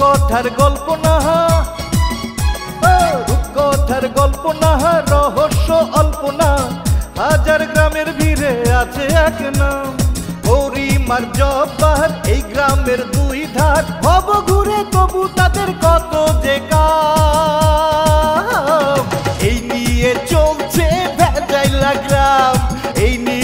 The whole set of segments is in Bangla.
রূপকথার গল্প না ও, রূপকথার গল্প না রহস্য অল্প না। হাজার গ্রামের ভিড়ে আছে এক নাম। গৌরীমার জব্বার এই গ্রামের দুই ধার। হব ঘুরে তবু তাদের কত যে কাম। এই নিয়ে চলছে ভেজাইলা গ্রাম এই নিয়ে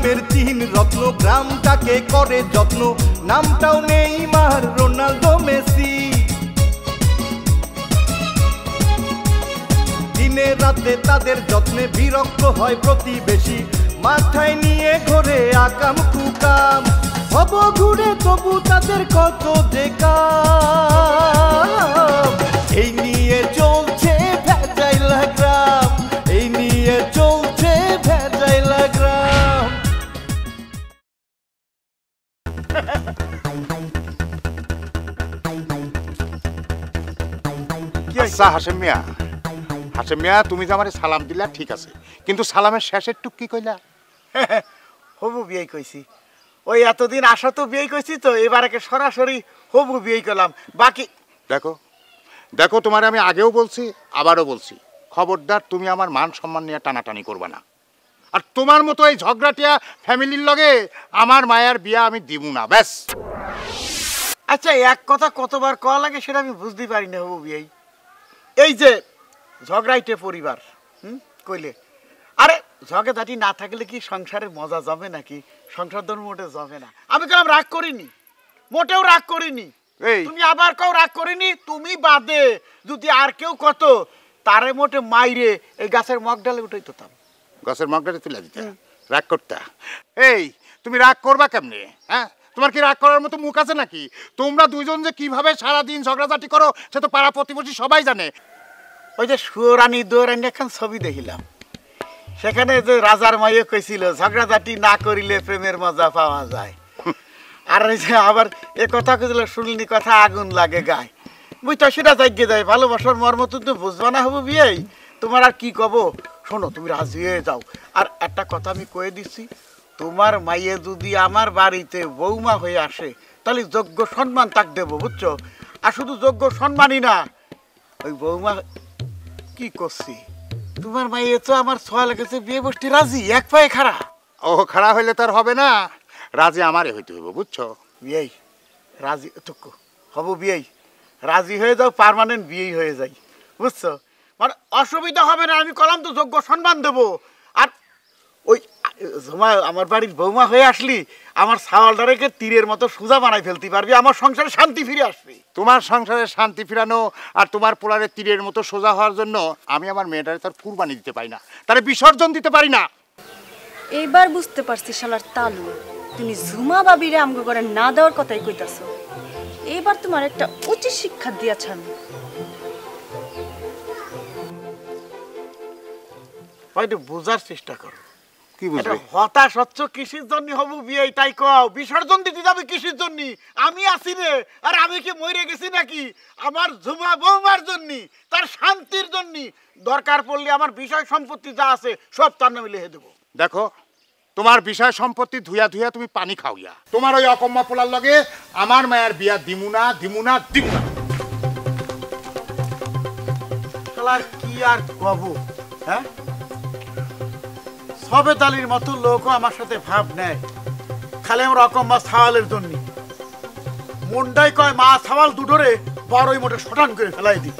গ্রামের তিন রত্ন, গ্রামটাকে করে যত্ন। নামটাও নেই মার রোনাল্ডো মেসি। দিনে রাতে তাদের যত্নে বিরক্ত হয় প্রতিবেশী। মাথায় নিয়ে ঘোরে আকাম কুকাম। হব ঘুরে তবু তাদের কত যে এই নিয়ে চলছে ভেজাইলা গ্রাম এই নিয়ে আচ্ছা হাসেম মিয়া। হাসেম মিয়া তুমি যে আমার সালাম দিলা ঠিক আছে। কিন্তু সালামের শেষের টুক কি কইলা? হবু বিয়ে কইছি। ওই এতদিন আসা তো বিয়ে কইছি তো এবারকে সরাসরি হবু বিয়ে করলাম। বাকি দেখো দেখো তোমার আমি আগেও বলছি আবারও বলছি। খবরদার তুমি আমার মান সম্মান নিয়ে টানাটানি করবে না। আর তোমার মতো এই ঝগড়াটিয়া ফ্যামিলির লগে আমার মায়ের বিয়া আমি দিব না ব্যাস। আচ্ছা এক কথা কতবার কওয়া লাগে সেটা আমি বুঝতে পারি না হবু বিয়ে এই যে ঝগড়াইটে পরিবার হুম? কইলে। আরে ঝগড়াঝাটি না থাকলে কি সংসারে মজা জমে নাকি? সংসার ধর্ম মোটে জমে না। আমি কেন রাগ করিনি। মোটেও রাগ করিনি। এই। তুমি আবার কেউ রাগ করিনি? তুমি বাদে। যদি আর কেউ কত তারে মোটে মাইরে এই গাছের মগ ডালে উঠাই তোতাম গাছের মগটাতে তুলে দিতে। রাগ করতা। এই তুমি রাগ করবা কেমনে? হ্যাঁ? তোমার কি রাগ করার মতো মুখ আছে নাকি? তোমরা দুইজন যে কীভাবে সারা দিন ঝগড়াঝাটি করো সে তো পাড়া প্রতিবেশী সবাই জানে। ওই যে সুরানি দৌরানি এখন ছবি দেখিলাম। সেখানে যে রাজার মাইয়ে কইছিল ঝগড়াঝাটি না করিলে প্রেমের মজা পাওয়া যায়। আর ওই যে আবার এ কথা কইছিল শুনলি কথা আগুন লাগে গায়। বুঝ তো সেটা জাগিয়ে যায় ভালোবাসার মর্ম তুমি তো বুঝবা না হব বিয়েই। তোমার আর কি কব? শোনো তুমি রাজি হয়ে যাও। আর একটা কথা আমি কয়ে দিচ্ছি তোমার মাইয়ে যদি আমার বাড়িতে বৌমা হয়ে আসে তাহলে যোগ্য সম্মান তাক দেবো বুঝছ? আর শুধু যোগ্য সম্মানই না ওই বৌমা কি করছি? তোমার মাইয়ে তো আমার ছোয়া লেগেছে বিয়ে বসতে রাজি এক পায়ে খাড়া। ও খাড়া হইলে তার হবে না। রাজি আমারে হইতে হইব বুঝছ? বিয়েই রাজি টুকু হব বিয়েই। রাজি হয়ে যাও পারমানেন্ট বিয়েই হয়ে যাই বুঝছ? মানে অসুবিধা হবে না আমি কলাম তো যোগ্য সম্মান দেবো। আর ওই জমা আমার বাড়ির বৌমা হয়ে আসলি আমার ছাওয়ালটাকে তীরের মতো সোজা বানাই ফেলতে পারবি আমার সংসারে শান্তি ফিরে আসবি। তোমার সংসারে শান্তি ফিরানো আর তোমার পোলারে তীরের মতো সোজা হওয়ার জন্য আমি আমার মেয়েটারে তার কুরবানি দিতে পারি না তারে বিসর্জন দিতে পারি না। এইবার বুঝতে পারছি শালার তালু তুমি ঝুমা বাবিরে আমগো করে না দেওয়ার কথাই কইতাছো। এইবার তোমার একটা উচিত শিক্ষা দিয়াছ আমি হয়তো বোঝার চেষ্টা করো। কি বুঝবে হতাশ হচ্ছ কিসের জন্য হবু বিয়ে? তাই কও বিসর্জন দিতে যাবে কিসের জন্য? আমি আছি রে। আর আমি কি মরে গেছি নাকি? আমার ঝুমা বৌমার জন্য তার শান্তির জন্য। দরকার পড়লে আমার বিষয় সম্পত্তি যা আছে সব তার নামে লিখে দেবো। দেখো তোমার বিষয় সম্পত্তি ধুইয়া ধুইয়া তুমি পানি খাওয়া তোমার ওই অকম্মা পোলার লগে আমার মায়ের বিয়া দিমুনা দিমুনা দিমুনা। কি আর কব হ্যাঁ? সবেদ আলীর মতো লোকও আমার সাথে ভাব নেয়। খালি আমার রকম মাছ ছাওয়ালের জন্য। মন্ডাই কয় মাছ ছাওয়াল দুটোরে বড়ই মোটে শটান করে ফেলাই দি।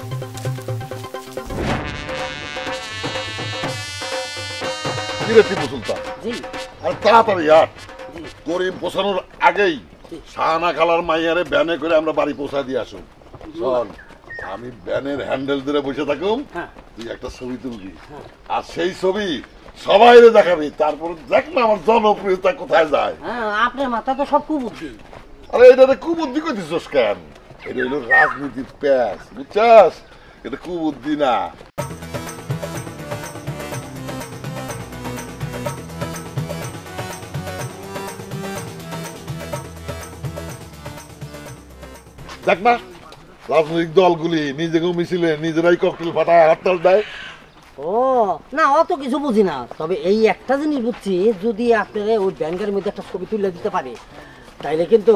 কিরে টিপু সুলতান? আর তাড়াতাড়ি আর করিম পৌঁছানোর আগেই সাহানা খালার মাইয়ারে ব্যানে করে আমরা বাড়ি পৌঁছা দিয়ে আসুন। আমি ব্যানের হ্যান্ডেল ধরে বসে থাকুম। তুই একটা ছবি তুলবি। আর সেই ছবি সবাই দেখাবি তারপর দেখ না আমার জনপ্রিয়তা কোথায় যায়। হ্যাঁ আপনার মাথা তো সব কুবুদ্ধি। আরে এটা কুবুদ্ধি করতেছিস কেন? এটা হলো রাজনীতির প্যাস বুঝছাস? এটা কুবুদ্ধি না। দেখ না রাজনৈতিক দলগুলি নিজেকেও মিছিলে নিজেরাই ককটেল ফাটায় হরতাল দেয়। ও না অত কিছু বুঝি না। তবে এই একটা জিনিস বুঝছি যদি আপনারা ওই ব্যাংকের মধ্যে একটা ছবি তুলে দিতে পারে তাইলে কিন্তু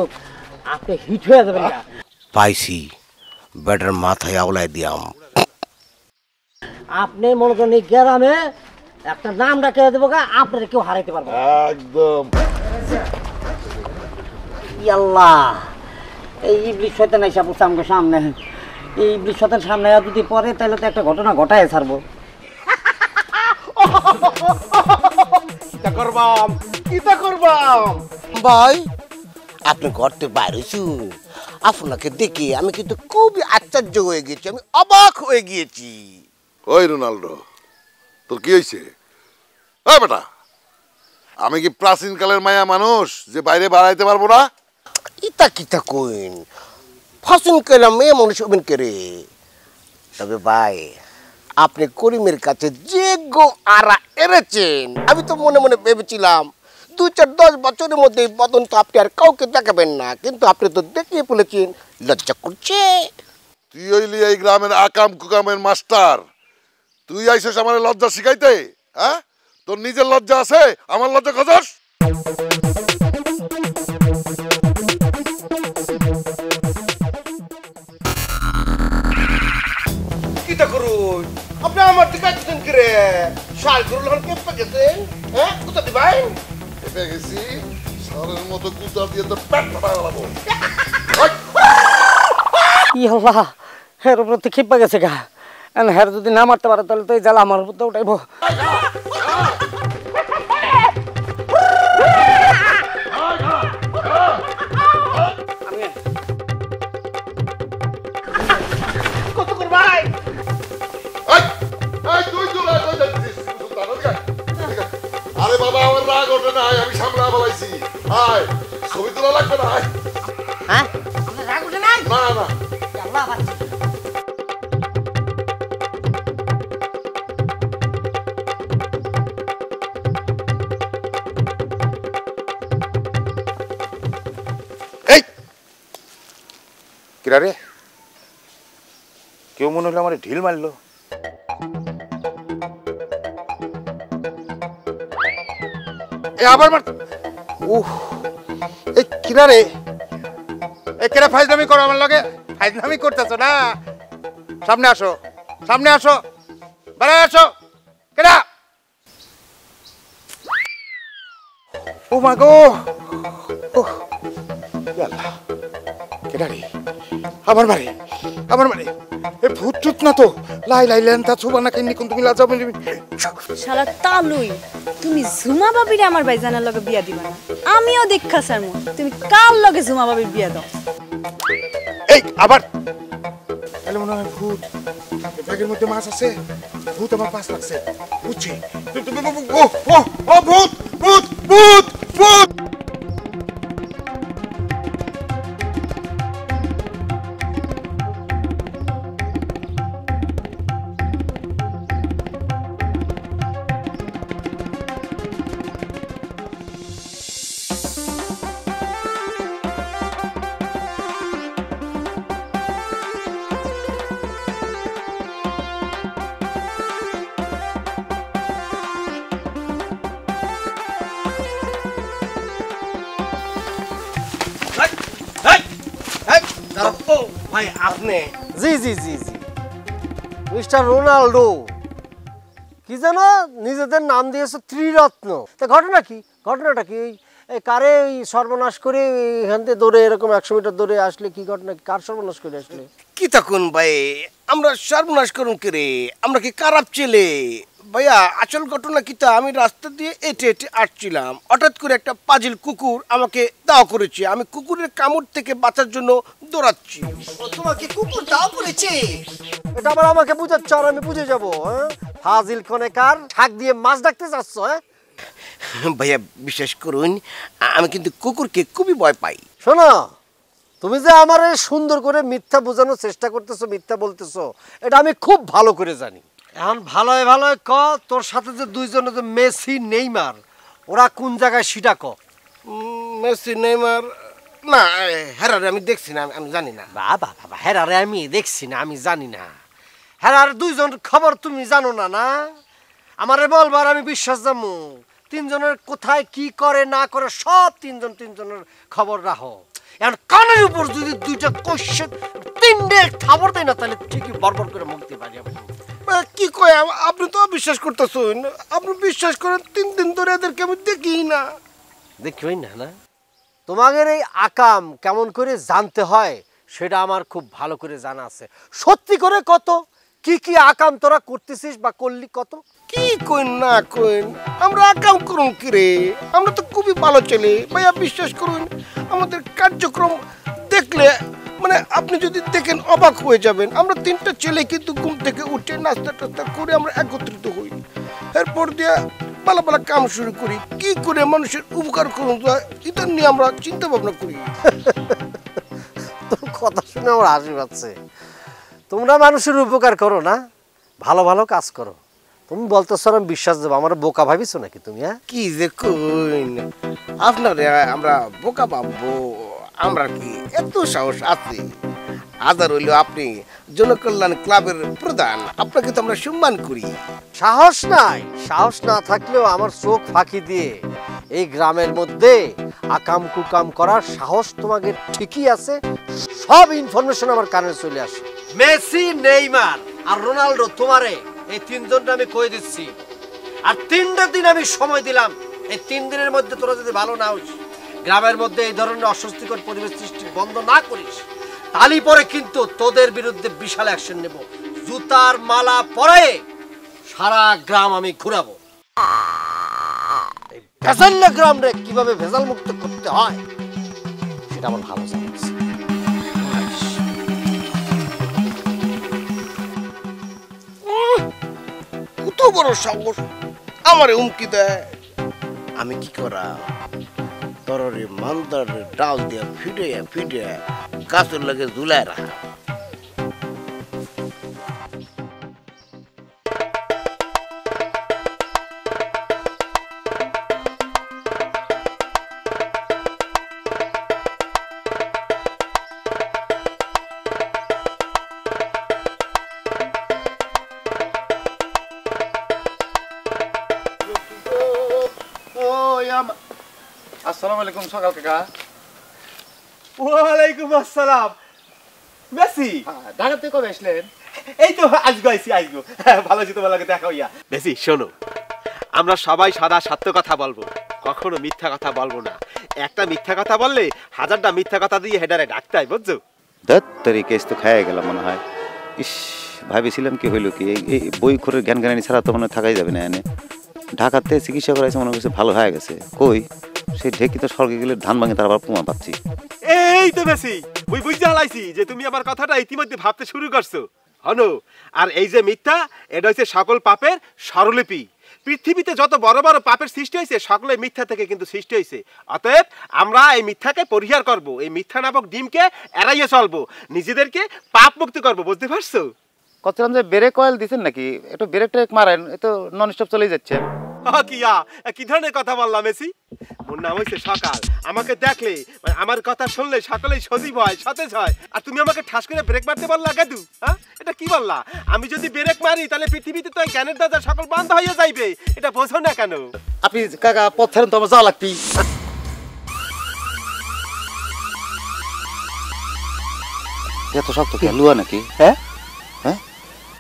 আপনি হিট হয়ে যাবেন না পাইছি ব্যাটার মাথায় আওলায় দিয়াম। আপনি মনে করেন এই গ্রামে একটা নাম ডাকে দেবো গা আপনারা কেউ হারাইতে পারবে না। একদম। ইয়াল্লাহ এই ইবলিশ শয়তান এসে পড়ছে আমাকে সামনে। এই ইবলিশ শয়তান সামনে যদি পরে তাহলে তো একটা ঘটনা ঘটায় ছাড়বো। কিতা করবাম কিতা করবাম। ভাই আপনি ঘরতে বাইরেছু? আপনাকে দেখে আমি কিন্তু খুবই আশ্চর্য হয়ে গেছি আমি অবাক হয়ে গিয়েছি। ওই রোনাল্ডো তোর কি হয়েছে ওই বেটা আমি কি প্রাচীন কালের মায়া মানুষ যে বাইরে বাড়াইতে পারব না? ইতা কিতা কইন? ফাসুন কেলাম মেয়ে মানুষ হবেন করে তবে ভাই আপনি করিমের কাছে যে গো আরা এড়েছেন আমি তো মনে মনে ভেবেছিলাম দু চার দশ বছরের মধ্যে বদন তো আপনি আর কাউকে দেখাবেন না। কিন্তু আপনি তো দেখিয়ে ফেলেছেন লজ্জা করছে। তুই হইলি এই গ্রামের আকাম কুকামের মাস্টার। তুই আইসিস আমার লজ্জা শিখাইতে হ্যাঁ? তোর নিজের লজ্জা আছে, আমার লজ্জা খোঁজস? আমার দিকে আসছেন কি রে? শালগুরুল হন কেঁপে গেছেন হ্যাঁ? কোথা দিবাই এসে গেছি। সারের মতো কুতা দিয়ে তো পেট ফাটা ইয়াল্লাহ হের উপর তো খেপা গেছে গা। এন হের যদি না মারতে পারে তাহলে তো এই জ্বালা আমার উপর তো উঠাইবো। ওঠে আমি সামলা বলাইছি। আয় ছবি তোলা লাগবে না আয়। হ্যাঁ? রাগ উঠে নাই না না। আল্লাহ এই! কিরা রে? কেউ মনে হলো আমার ঢিল মারলো। এ আবার মার উহ এই কিরা রে এ কিরা ফাইজলামি করো আমার লগে? ফাইজলামি করতেছো না? সামনে আসো সামনে আসো। বেড়ায় আসো। কেডা? ও মা গো। কেডা রে আমার বাড়ি আমার বাড়ি। এ ভূত টুত না তো? লাই লাই লেন তা ছুবা না কিন্নি কোন তুমি লাজা বলি শালা তালুই তুমি ঝুমা বাবিরে আমার ভাইজানের লগে বিয়া দিবা না। আমিও দেখা সারমু তুমি কার লগে ঝুমা বাবির বিয়া দাও? এই আবার। তাহলে মনে হয় ভূত। ব্যাগের মধ্যে মাছ আছে? ভূত আমার পাশ লাগছে। বুঝছি। ও ও ও ভূত ভূত ভূত ভূত। Mister Ronaldo. কি যেন নিজেদের নাম দিয়েছে ত্রিরত্ন। তা ঘটনা কি? ঘটনাটা কি? এই- কারে ওই সর্বনাশ করে এখান থেকে দৌড়ে এরকম একশো মিটার দৌড়ে আসলে কি ঘটনা? কার সর্বনাশ করে আসলে? কি তখন ভাই, আমরা সর্বনাশ করুন কে রে? আমরা কি খারাপ ছেলে? ভাইয়া আসল ঘটনা কিতা আমি রাস্তা দিয়ে এটে এটে আসছিলাম। হঠাৎ করে একটা পাজিল কুকুর আমাকে দাও করেছে। আমি কুকুরের কামড় থেকে বাঁচার জন্য দৌড়াচ্ছি। তোমাকে কুকুর দাও করেছে? এটা আবার আমাকে বুঝাচ্ছ আর আমি বুঝে যাব হ্যাঁ? ফাজিল খনে কার? ঠাক দিয়ে মাছ ডাকতে চাচ্ছ হ্যাঁ? ভাইয়া বিশ্বাস করুন আমি কিন্তু কুকুরকে খুবই ভয় পাই। শোনো তুমি যে আমার সুন্দর করে মিথ্যা বোঝানোর চেষ্টা করতেছো মিথ্যা বলতেছো এটা আমি খুব ভালো করে জানি। এখন ভালোই ভালোই ক তোর সাথে যে দুইজনে যে মেসি নেইমার ওরা কোন জায়গায় সেটা ক? মেসি নেইমার না হ্যাঁ আমি দেখছি না আমি- জানি না। বাবা বাবা হ্যাঁ রে আমি দেখছি না আমি জানি না। আর দুইজন খবর তুমি জানো না না? আমারে বলবার আমি বিশ্বাস জামু। তিনজনের কোথায় কি করে না করে সব তিনজন তিনজনের খবর রাখো। এখন কানের উপর যদি দুইটা কোশ্চেন তিনটে খবর দেয় না তাহলে ঠিকই বরবর করে মুক্তি পারি আমি কি কয় আপনি তো বিশ্বাস করতেছেন। আপনি বিশ্বাস করেন তিন দিন ধরে এদেরকে আমি দেখি না। দেখবই না না। তোমাদের এই আকাম কেমন করে জানতে হয় সেটা আমার খুব ভালো করে জানা আছে। সত্যি করে কত? কি কি আকাম তোরা করতেছিস বা করলি কত? কি কইন না কইন? আমরা আকাম করুন কি রে? আমরা তো খুবই ভালো ছেলে। ভাইয়া বিশ্বাস করুন আমাদের কার্যক্রম দেখলে মানে আপনি যদি দেখেন অবাক হয়ে যাবেন আমরা তিনটা ছেলে কিন্তু ঘুম থেকে উঠে নাস্তা টাস্তা করে আমরা একত্রিত হই। এরপর দিয়ে পালা পালা কাম শুরু করি। কি করে মানুষের উপকার করুন এটা নিয়ে আমরা চিন্তা ভাবনা করি। তোর কথা শুনে আমার হাসি পাচ্ছে। তোমরা মানুষের উপকার করো না ভালো ভালো কাজ করো। তুমি বলতেছো আমি বিশ্বাস দেবো। আমার বোকা ভাবিছো নাকি তুমি হ্যাঁ? কি যে কইন। আপনার আমরা বোকা ভাববো। আমরা কি এত সাহস আছে? আদার হইল আপনি জনকল্যাণ ক্লাবের প্রধান। আপনাকে তো আমরা সম্মান করি। সাহস নাই। সাহস না থাকলেও আমার চোখ ফাঁকি দিয়ে। এই গ্রামের মধ্যে আকাম কুকাম করার সাহস তোমাকে ঠিকই আছে। সব ইনফরমেশন আমার কানে চলে আসে। মেসি নেইমার আর রোনাল্ডো তোমারে এই তিনজনটা আমি কয়ে দিচ্ছি। আর তিনটা দিন আমি সময় দিলাম। এই তিন দিনের মধ্যে তোরা যদি ভালো না হইস গ্রামের মধ্যে এই ধরনের অস্বস্তিকর পরিবেশ সৃষ্টি বন্ধ না করিস। তালি পরে কিন্তু তোদের বিরুদ্ধে বিশাল অ্যাকশন নেব। জুতার মালা পরে সারা গ্রাম আমি ঘুরাবো। এই গ্রাম রে কীভাবে ভেজাল মুক্ত করতে হয়, সেটা আমার ভালো জানা আছে। কত বড় সাহস। আমার হুমকি দেয় আমি কি করা তররে মন্দর ডাল দিয়ে ফিটে ফিটে গাছের লাগে ঝুলায় রাখা। আলাইকুম সকাল কাকা। ওয়ালাইকুম আসসালাম। মেসি? হ্যাঁ, ঢাকা থেকে কবে আসলেন? এই তো আজগো আইছি আজগো ভালো আছি তোমার লাগে দেখা হইয়া। মেসি শোনো আমরা সবাই সাদা সত্য কথা বলব কখনো মিথ্যা কথা বলব না। একটা মিথ্যা কথা বললে হাজারটা মিথ্যা কথা দিয়ে হেডারে ডাকতে হয় বুঝছ? ধত তোর কেস তো খাইয়া গেলাম মনে হয়। ইস ভাবেছিলাম কি হইল কি এই- বই করে জ্ঞান জ্ঞানী ছাড়া তো মনে হয় থাকাই যাবে না এনে। ঢাকাতে চিকিৎসা করাইছে মনে করছে ভালো হয়ে গেছে। কই? সেই ঢেকি তো স্বর্গে গেলে ধান ভাঙে তার আবার প্রমাণ পাচ্ছি। এই তো মেসি ওই বুঝতে হালাইছি যে তুমি আমার কথাটা ইতিমধ্যে ভাবতে শুরু করছ। হনো আর এই যে মিথ্যা এটা হচ্ছে সকল পাপের স্বরলিপি। পৃথিবীতে যত বড় বড় পাপের সৃষ্টি হয়েছে সকলে মিথ্যা থেকে কিন্তু সৃষ্টি হয়েছে অতএব আমরা এই মিথ্যাকে পরিহার করব এই মিথ্যা নামক ডিমকে এড়াইয়ে চলবো নিজেদেরকে পাপ মুক্তি করব বুঝতে পারছ? কতলাম যে ব্রেক অয়েল দিচ্ছেন নাকি? একটু ব্রেক ট্রেক মারেন এ তো নন স্টপ চলেই যাচ্ছে। কিয়া কি ধরনের কথা বললাম মেসি? মোর নাম হয়েছে সকাল। আমাকে দেখলে মানে আমার কথা শুনলে সকলেই সজীব হয় সতেজ হয়। আর তুমি আমাকে ঠাস করে ব্রেক মারতে বললা গেদু হ্যাঁ এটা কি বললা? আমি যদি ব্রেক মারি তাহলে পৃথিবীতে তো এই জ্ঞানের দাদা সকল বন্ধ হয়ে যাইবে। এটা বোঝো না কেন? আপনি কাকা পথ ছাড়েন তো আমার যাওয়া লাগবি। এত শক্ত কি লুয়া নাকি? হ্যাঁ?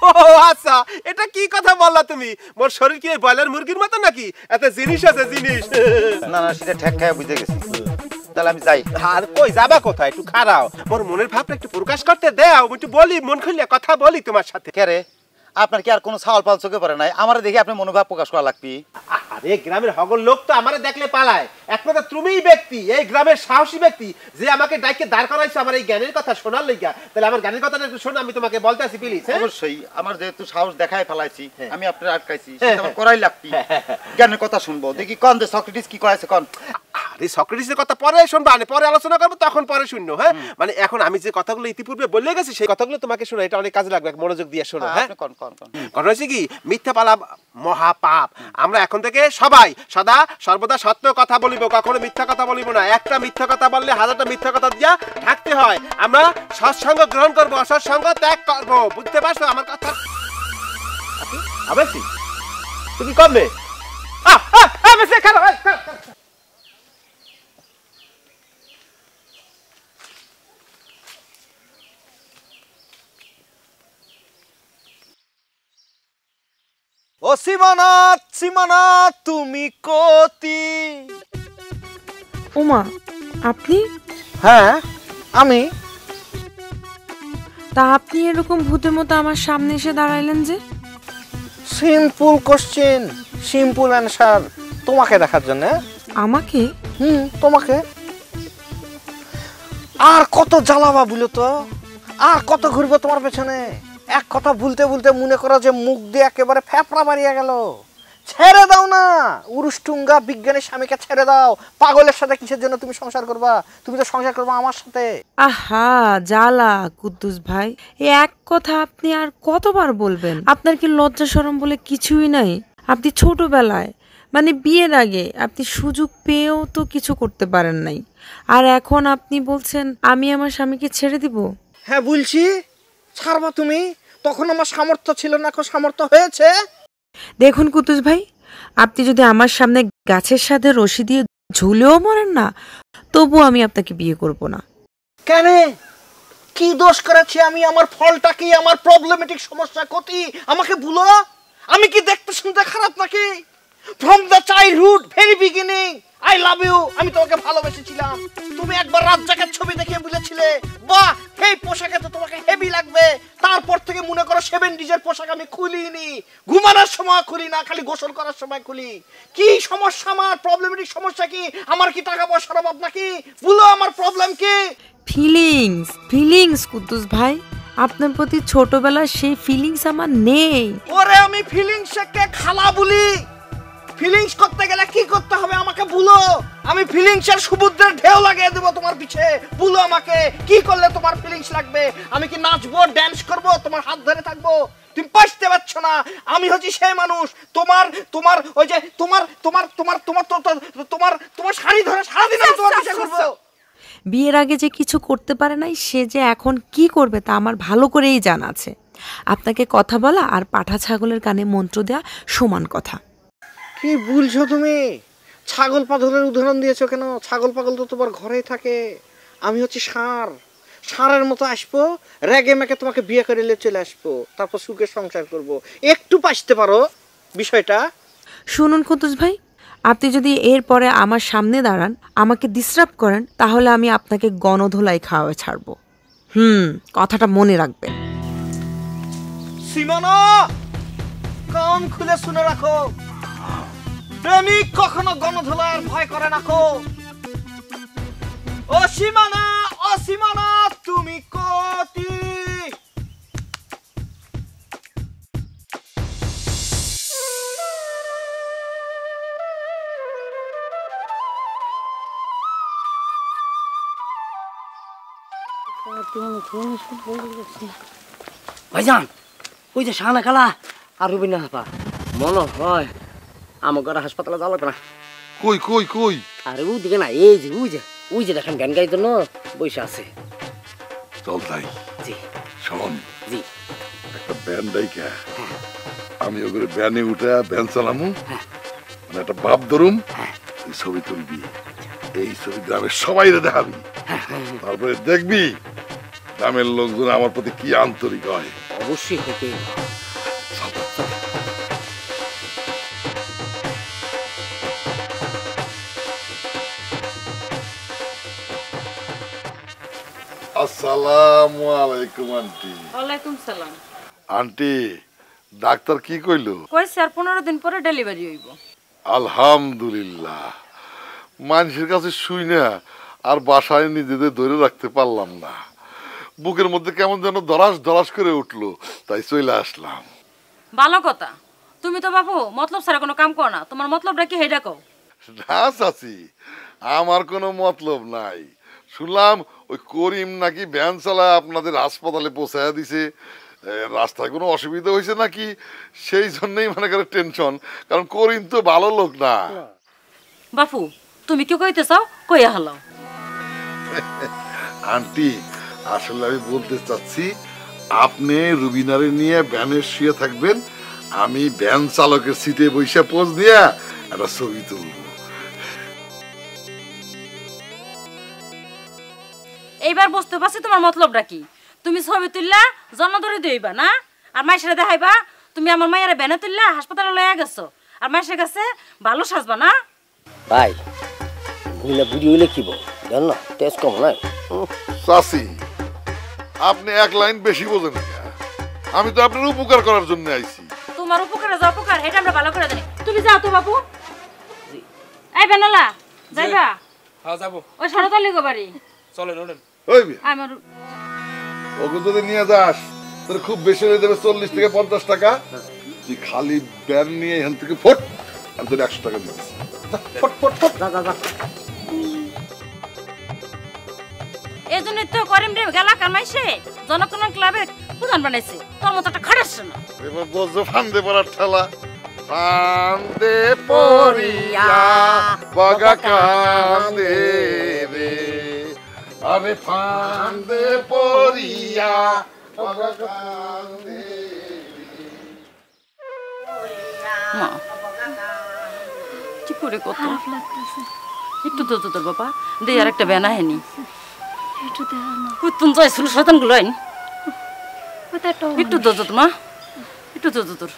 ও আচ্ছা এটা কি কথা বললা তুমি? মোর শরীর কি ব্রয়লার মুরগির মতো নাকি? এত জিনিস আছে জিনিস। না না সেটা ঠেক খায় বুঝে গেছি। তাহলে আমি যাই। আর কই যাবা কোথায়? একটু খারাও। মোর মনের ভাবটা একটু প্রকাশ করতে দাও একটু বলি মন খুললে কথা বলি তোমার সাথে। কে রে? আপনার কি আর কোনো ছাওয়াল পাল চোখে পড়ে নাই? আমার দেখে আপনি মনোভাব প্রকাশ করা লাগবি। আরে গ্রামের হগল লোক তো আমারে দেখলে পালায়। একমাত্র তুমিই ব্যক্তি এই গ্রামের সাহসী ব্যক্তি যে আমাকে ডাইকে দাঁড় করাইছো আমার এই জ্ঞানের কথা শোনার লইগা তাহলে আমার জ্ঞানের কথাটা একটু শোনো আমি তোমাকে বলতে আসি প্লিজ অবশ্যই আমার যেহেতু সাহস দেখায় ফেলাইছি আমি আপনার আটকাইছি হ্যাঁ, সেটা আমার করাই লাগবি। জ্ঞানের কথা শুনব। দেখি কন যে সক্রেটিস কি করাইছে কন? আরে সক্রেটিসের কথা পরে শুনবা মানে পরে আলোচনা করব তখন পরে শুনব হ্যাঁ? মানে এখন আমি যে কথাগুলো ইতিপূর্বে বলে গেছি সেই কথাগুলো তোমাকে শোনো এটা অনেক কাজে লাগবে মনোযোগ দিয়ে শোনো হ্যাঁ ঘটনা হচ্ছে কি মিথ্যা পালা আমরা এখন থেকে সবাই সদা সর্বদা সত্য কথা বলিব কখনো মিথ্যা কথা বলিব না। একটা মিথ্যা কথা বললে হাজারটা মিথ্যা কথা দিয়া ঢাকতে হয়। আমরা সৎসঙ্গ গ্রহণ করব অসৎসঙ্গ ত্যাগ করব। বুঝতে পারছ আমার কথা? আবেসি? তুমি আহ, আহ, খারাপ, ও সীমানাথ সীমানাথ তুমি কতি? উমা আপনি? হ্যাঁ আমি। তা আপনি এরকম ভূতের মতো আমার সামনে এসে দাঁড়াইলেন যে? সিম্পল কোশ্চেন সিম্পল অ্যান্সার তোমাকে দেখার জন্য। আমাকে? হুম তোমাকে। আর কত জ্বালাবা বুলো তো? আর কত ঘুরবো তোমার পেছনে? এক কথা ভুলতে ভুলতে মনে করো যে মুখ দিয়ে একেবারে ফ্যাপড়া বাড়িয়ে গেল। ছেড়ে দাও না! উরুষ্টুঙ্গা বিজ্ঞানের স্বামীকে ছেড়ে দাও। পাগলের সাথে কিসের জন্য তুমি সংসার করবা? তুমি তো সংসার করবা আমার সাথে। আহা জ্বালা কুদ্দুস ভাই। এই এক কথা আপনি আর কতবার বলবেন? আপনার কি লজ্জা শরম বলে কিছুই নাই? আপনি ছোটবেলায় মানে বিয়ের আগে আপনি সুযোগ পেয়েও তো কিছু করতে পারেন নাই। আর এখন আপনি বলছেন আমি আমার স্বামীকে ছেড়ে দিব? হ্যাঁ বলছি। ছাড়বা তুমি? তখন আমার সামর্থ্য ছিল না এখন সামর্থ্য হয়েছে। দেখুন কুতুস ভাই আপনি যদি আমার সামনে গাছের সাথে রশি দিয়ে ঝুলেও মরেন না তবু আমি আপনাকে বিয়ে করব না। কেন? কি দোষ করেছি আমি? আমার ফলটা কি? আমার প্রবলেমেটিক সমস্যা কতি আমাকে ভুলো? আমি কি দেখতে শুনতে খারাপ নাকি? From the childhood very beginning I love you আমি তোমাকে ভালোবেসেছিলাম। তুমি একবার রাত জাগার ছবি দেখে বলেছিলে বাহ এই পোশাকে তো তোমাকে হেভি লাগবে। তারপর থেকে মনে করো সেভেন ডিজের পোশাক আমি খুলিনি। ঘুমানোর সময় খুলি না খালি গোসল করার সময় খুলি। কি সমস্যা আমার? প্রবলেমেটিক সমস্যা কি? আমার কি টাকা পয়সার অভাব নাকি? বলো আমার প্রবলেম কি? ফিলিংস ফিলিংস কুদ্দুস ভাই। আপনার প্রতি ছোটবেলার সেই ফিলিংস আমার নেই। ওরে আমি ফিলিংসকে খালা বলি। ফিলিংস করতে গেলে কি করতে হবে আমাকে বলো। আমি ফিলিংস এর সমুদ্রের ঢেউ লাগিয়ে দেবো তোমার পিছে। বলো আমাকে কি করলে তোমার ফিলিংস লাগবে? আমি কি নাচবো ড্যান্স করব তোমার হাত ধরে থাকব? তুমি পারতে পারছ না। আমি হচ্ছি সেই মানুষ। তোমার তোমার ওই যে তোমার তোমার তোমার তোমার তোমার তোমার শাড়ি ধরে সারাদিন আমি তোমার পিছে করব বিয়ের আগে যে কিছু করতে পারে নাই সে যে এখন কি করবে তা আমার ভালো করেই জানা আছে। আপনাকে কথা বলা আর পাঠা ছাগলের কানে মন্ত্র দেওয়া সমান কথা। কি বলছো তুমি? ছাগল পাগলের উদাহরণ দিয়েছ কেন? ছাগল পাগল তো তোমার ঘরেই থাকে। আমি হচ্ছে ষাঁড়। ষাঁড়ের মতো আসব রেগে মেকে তোমাকে বিয়ে করে নিয়ে চলে আসব তারপর সুখে সংসার করব। একটু পাসতে পারো বিষয়টা। শুনুন কুতুস ভাই আপনি যদি এরপরে আমার সামনে দাঁড়ান আমাকে ডিস্টার্ব করেন তাহলে আমি আপনাকে গণধোলাই খাওয়া ছাড়বো। হুম কথাটা মনে রাখবেন। সীমানা! কান খুলে শুনে রাখো। প্রেমিক কখনো গণধোলার ভয় করে রাখো ও সীমানা ও সীমানা, তুমি কতি? ভাইজান, ওই যে শাহানা খালা আর রুবিনা হাপা। মনে হয়। আমার ঘরে হাসপাতালে যাওয়া লাগবে না। কই কই কই? আরে ওই দিকে না এই যে ওই যে ওই যে দেখেন গান গাইতো না বসে আছে। চল তাই। জি। শোন জি। একটা ব্যান ডাইকা আমি ওগুলো ব্যানে উঠে ব্যান চালামু। মানে একটা বাপ ধরুম। তুই ছবি তুলবি। এই ছবি গ্রামের সবাই দেখাবি। তারপরে দেখবি গ্রামের লোকজন আমার প্রতি কি আন্তরিক হয়। অবশ্যই আসসালামু আলাইকুম আন্টি। ওয়ালাইকুম সালাম। আন্টি ডাক্তার কি কইলো? কইছে আর পনেরো দিন পরে ডেলিভারি হইব। আলহামদুলিল্লাহ। মানুষের কাছে শুই না আর বাসায় নিজেদের ধরে রাখতে পারলাম না। বুকের মধ্যে কেমন যেন দরাস দরাস করে উঠল তাই চলে আসলাম। ভালো কথা। তুমি তো বাবু মতলব ছাড়া কোনো কাম করো না। তোমার মতলবটা কি হেডা কও। না চাচি আমার কোনো মতলব নাই। শুনলাম ওই করিম নাকি ভ্যান চালায় আপনাদের হাসপাতালে পৌঁছায় দিছে। রাস্তায় কোনো অসুবিধা হয়েছে নাকি? সেই জন্যই মনে করে টেনশন। কারণ করিম তো ভালো লোক না। বাপু তুমি কি কইতে চাও? কইয়া হালাও। আন্টি আসলে আমি বলতে চাচ্ছি আপনি রুবিনারে নিয়ে ভ্যানে শুয়ে থাকবেন আমি ভ্যান চালকের সিটে বসে পোজ দিয়া একটা ছবি তুলব। এইবার বুঝতে পারছি তোমার মতলবটা কি। তুমি ছবি তুললা জন্ম ধরে দিইবা না? আর মাইসেরা দেখাইবা তুমি আমার মায়ের বেনে তুললা হাসপাতালে লইয়া গেছো। আর মাইসের কাছে ভালো সাজবা না? ভাই বুড়িনা বুড়ি হইলে কি বল? জান না তেজ কম নাই? চাষি আপনি এক লাইন বেশি বোঝেন না। আমি তো আপনার উপকার করার জন্য আইছি। তোমার উপকারে যা উপকার এটা আমরা ভালো করে জানি। তুমি যাও তো বাবু এই বেনালা যাইবা? হ্যাঁ যাব। ওই সরতালি গো বাড়ি। চলেন ওঠেন। ওই আমার ওকে যদি নিয়ে যাস তোর খুব বেশি হয়ে যাবে চল্লিশ থেকে পঞ্চাশ টাকা। তুই খালি ব্যান নিয়ে এখান থেকে ফোট আমি তোর একশো টাকা দিচ্ছি। এই জন্য তো করিম রে গেলা কামাইছে জনকল্যাণ ক্লাবের প্রধান বানাইছে। তোর মতো একটা খাটাস না এবার বলছো ফান্দে পড়ার ঠেলা। ফান্দে পড়িয়া বগা কান্দে রে। আরে ফান্দে পড়িয়া বগা মা কি করে কত? একটু তো তোর বাবা দে আর একটা হেনি। শতানগুলো আইন। একটা তো মা একটু তো তোর।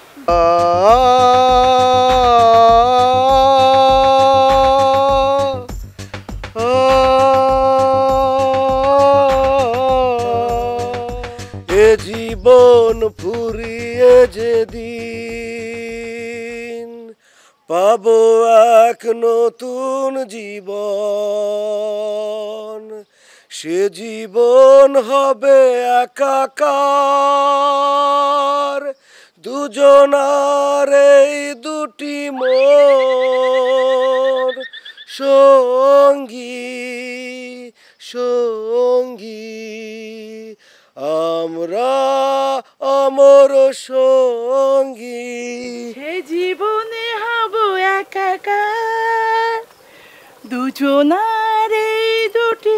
যেদিন পাবো এক নতুন জীবন, সে জীবন হবে একাকার। দুজনার এই দুটি মোর, সঙ্গী সঙ্গী আমরা অমর সঙ্গী। সে জীবনে হব একাকা দুজনার এই দুটি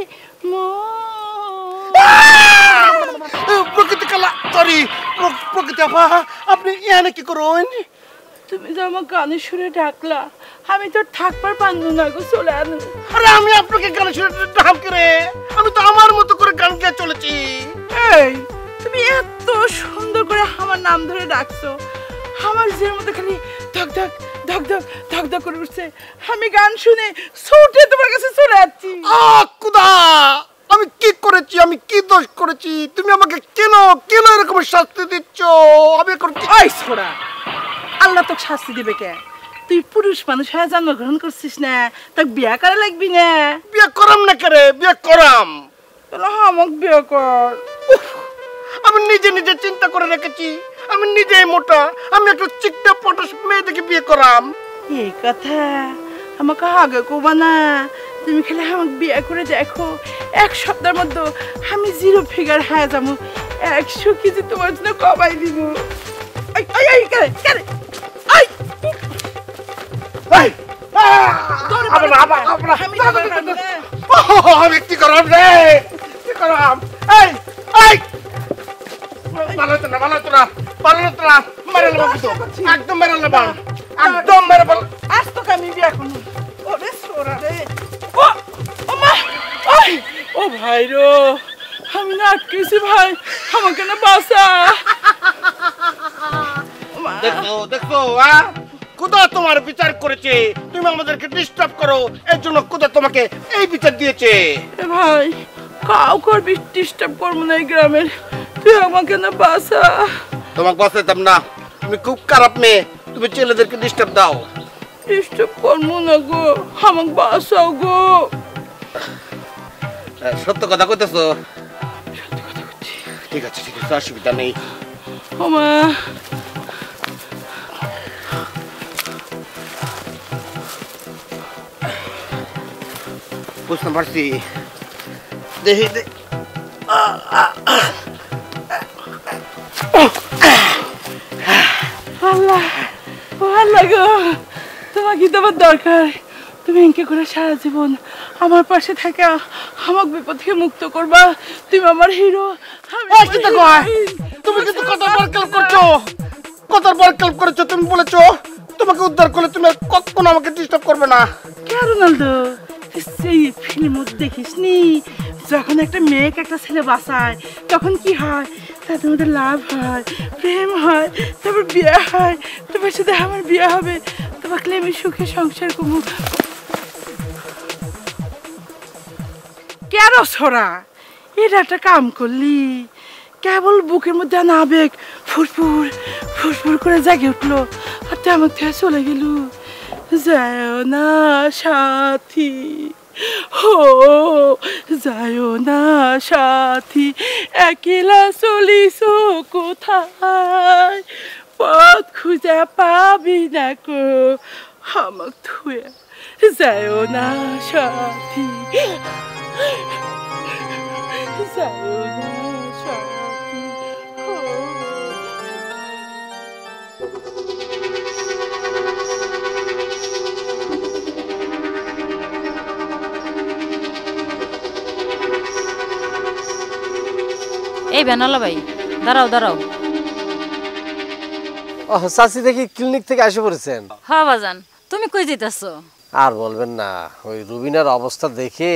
প্রকৃতি কালা সরি প্রকৃতি আপা আপনি এনে কি করুন? তুমি যে আমার গানের সুরে ডাকলা আমি তো থাকবার পারব না গো চলে আনো। আরে আমি আপনাকে গান শুনে ডাকি রে আমি তো আমার মতো করে গান গেয়ে চলেছি। এই তুমি এত সুন্দর করে আমার নাম ধরে ডাকছো। আমার নিজের মধ্যে খালি ধক ধক ধক ধক ধক ধক করে উঠছে। আমি গান শুনে ছুটে তোমার কাছে চলে যাচ্ছি। আহ কুদা আমি কি করেছি আমি কি দোষ করেছি? তুমি আমাকে কেন কেন এরকম শাস্তি দিচ্ছ? আমি এখন কি ছোড়া। আল্লাহ তোকে শাস্তি দিবে কে? তুই পুরুষ মানুষ হয়ে জন্মগ্রহণ করছিস না তোকে বিয়া করা লাগবি না। বিয়ে করাম না করে? বিয়ে করাম। আমাকে বিয়ে কর। আমি নিজে নিজে চিন্তা করে রেখেছি। আমি নিজেই মোটা আমি একটা চিকটা পটাশ মেয়ে দেখে বিয়ে করাম। এই কথা আমাকে আগে কবা না। তুমি খেলে আমাকে বিয়ে করে দেখো। এক সপ্তাহের মধ্যে আমি জিরো ফিগার হয়ে যাব। একশো কেজি তোমার জন্য কমাই দিব। আমি। কি করাম রে? কি করাম এই এই! ভালো না ভালো না ভালো হতো না। মেরে নেব কিন্তু। একদম মেরে নেব। একদম মেরে বল আজ তোকে আমি বিয়ে করব। ওরে সোরা রে। ও ও মা ওই! ও ভাই রো আমি না আটকেছি ভাই আমাকে না বাসা দেখো দেখো আ? খুদা তোমার বিচার করেছে। তুমি আমাদেরকে ডিস্টার্ব করো। এর জন্য খুদা তোমাকে এই বিচার দিয়েছে। ভাই কাউ কর ডিস্টার্ব করব না এই গ্রামের। তুই আমাকে না বাসা তোমাকে বাঁচাতাম না। তুমি খুব খারাপ মেয়ে। তুমি ছেলেদেরকে ডিস্টার্ব দাও। ডিস্টার্ব করব না গো। আমাকে বাসাও গো। সত্য কথা কইতেছো? ঠিক আছে ঠিক আছে অসুবিধা নেই। আমা বুঝতে পারছি দেখি দে- আল্লাহ ও আল্লাহ গো। তোমাকে তো আমার দরকার? তুমি এঁকে করে সারা জীবন আমার পাশে থাকা আমাকে বিপদ থেকে মুক্ত করবা। তুমি আমার হিরো। তুমি কিন্তু কতবার ক্লাব করছ। কতবার ক্লাব করেছ তুমি বলেছ। তোমাকে উদ্ধার করলে তুমি কখনো আমাকে ডিস্টার্ব করবে না। কে রোনালদো? সেই ফিল্ম দেখিস নি যখন একটা মেয়েকে একটা ছেলে বাঁচায়, তখন কি হয়? তাদের মধ্যে লাভ হয়, প্রেম হয়, তারপর বিয়ে হয় তোমার সাথে আমার বিয়ে হবে, তোমাকে আমি সুখে সংসার করব। কেন ছোড়া এটা একটা কাম করলি। কেবল বুকের মধ্যে না আবেগ ফুরফুর ফুরফুর করে জাগে উঠল, আর আমার থেকে চলে গেল। যায় না সাথী, হো যায় না সাথী, একলা চলিস কোথায়? পথ খুঁজে পাবি না কো আমাক থুয়ে যায় না সাথী যায় না এই বেনালা ভাই দাঁড়াও দাঁড়াও। ও চাচি দেখি ক্লিনিক থেকে এসে পড়েছেন। হ্যাঁ বাজান তুমি কই যেতেছো আর বলবেন না ওই রুবিনার অবস্থা দেখে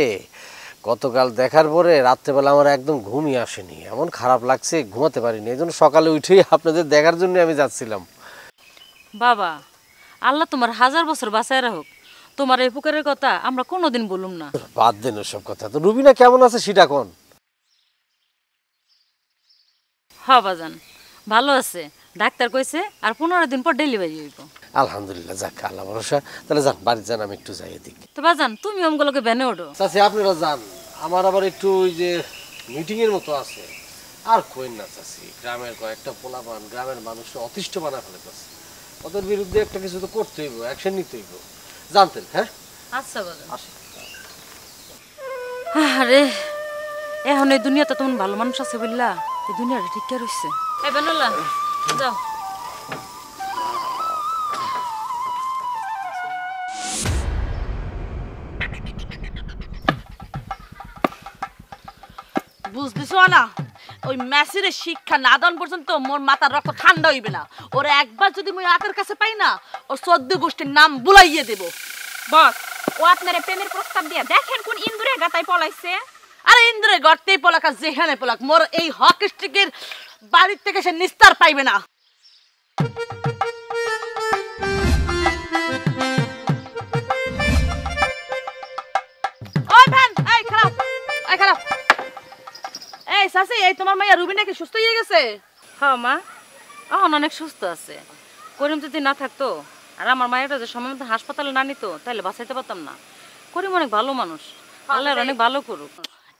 গতকাল দেখার পরে রাত্রেবেলা আমার একদম ঘুমই আসেনি। এমন খারাপ লাগছে ঘুমাতে পারিনি। এই জন্য সকালে উঠেই আপনাদের দেখার জন্য আমি যাচ্ছিলাম। বাবা আল্লাহ তোমার হাজার বছর বাঁচায় রাখুক। তোমার এই পুকুরের কথা আমরা কোনোদিন বলুম না। বাদ দেন সব কথা। তো রুবিনা কেমন আছে সেটা কোন? হ বাজান। ভালো আছে। ডাক্তার কইছে আর পনেরো দিন পর ডেলিভারি হইব। আলহামদুলিল্লাহ যাক আল্লাহ ভরসা। তাহলে যান বাড়ি যান আমি একটু যাই এদিকে। তো বাজান তুমি ওমগুলোকে বেনে ওঠো। চাচি আপনারা যান। আমার আবার একটু ওই যে মিটিং এর মতো আছে। আর কইন না চাচি গ্রামের কয়েকটা পোলাপান গ্রামের মানুষকে অতিষ্ঠ বানা ফেলেছে ওদের বিরুদ্ধে একটা কিছু তো করতে হইব অ্যাকশন নিতে হইব। জানতেন হ্যাঁ? আচ্ছা বাজান। আরে এখন এই দুনিয়াতে তোমার ভালো মানুষ আছে বুঝলা। এই দুনিয়াটা ঠিক কে বেনালা যাও। বুঝতেছো না? ওই মেসির শিক্ষা না দান পর্যন্ত মোর মাথার রক্ত ঠান্ডা হইবে না। ওরা একবার যদি মুই হাতের কাছে পাই না ওর চোদ্দ গোষ্ঠীর নাম বুলাইয়ে দেব। বস ও আপনারে প্রেমের প্রস্তাব দিয়া দেখেন কোন ইন্দুরের গাতায় পলাইছে। আরে ইন্দ্রে গর্তেই পলাক আর যেখানে পলাক মোর এই হক স্টিকের বাড়ির থেকে সে নিস্তার পাইবে না। এই সাসি তোমার মাইয়া রুবি নাকি সুস্থ হয়ে গেছে? হ্যাঁ মা। এখন অনেক সুস্থ আছে। করিম যদি না থাকতো আর আমার মায়েরটা যে সময় হাসপাতালে না নিত তাহলে বাঁচাইতে পারতাম না। করিম অনেক ভালো মানুষ। আল্লাহ অনেক ভালো করুক।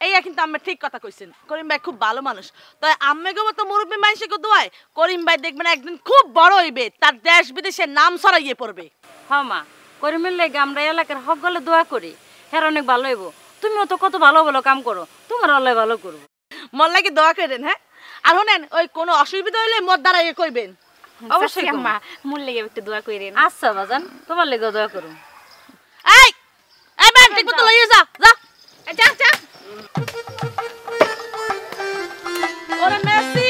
এই কিন্তু আমি ঠিক কথা কইছেন। করিম ভাই খুব ভালো মানুষ। তাই আম্মেকে মতো মুরব্বী মানুষকে দোয়ায় করিম ভাই দেখবেন একদিন খুব বড় হইবে তার দেশ বিদেশে নাম ছড়াইয়ে পড়বে। হ্যাঁ মা করিমের লেগে আমরা এলাকার হক গলে দোয়া করি। হ্যাঁ অনেক ভালো হইব। তুমিও তো কত ভালো ভালো কাম করো তোমার আল্লাহ ভালো করব। মল্লাকে দোয়া করেন হ্যাঁ? আর শোনেন ওই কোনো অসুবিধা হইলে মোর দ্বারা ইয়ে কইবেন। অবশ্যই মা মূল লেগে একটু দোয়া কইরেন। আচ্ছা বাজান। তোমার লেগে দোয়া করুন। এই এই ব্যান ঠিক মতো লইয়ে যা যা। যা যা। ওরে মেসি,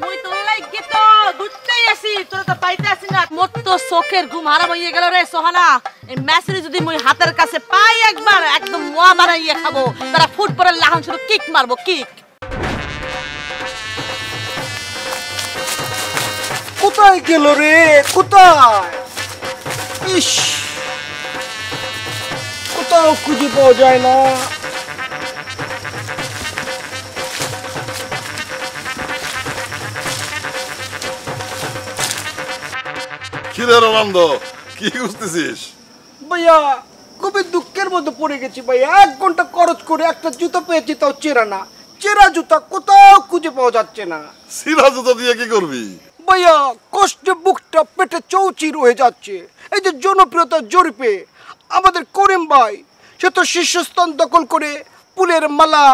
মুই তো লাগি তো ঘুরতেই আসি তোরা তো পাইতে আসি না। মোর তো চোখের ঘুম হারাম হইয়ে গেল রে, সোহানা। এই মেসির যদি মুই হাতের কাছে পাই একবার, একদম মোয়া বানাইয়ে খাব। তারা ফুটবলের লাহান শুধু কিক মারবো, কিক। কোথায় গেল রে? কোথায়? ইস! কোথাও খুঁজে যায় না। কিরে আনন্দ কি খুঁজতেছিস? ভাইয়া খুবই দুঃখের মধ্যে পড়ে গেছি ভাইয়া। এক ঘণ্টা খরচ করে একটা জুতো পেয়েছি তাও চেরা না। চেরা জুতা কোথাও খুঁজে পাওয়া যাচ্ছে না। সিরা জুতো দিয়ে কি করবি? ভাইয়া কষ্টে বুকটা পেটে চৌচির হয়ে যাচ্ছে। এই যে জনপ্রিয়তা জরিপে আমাদের করিম ভাই সে তো শীর্ষস্থান দখল করে ফুলের মালা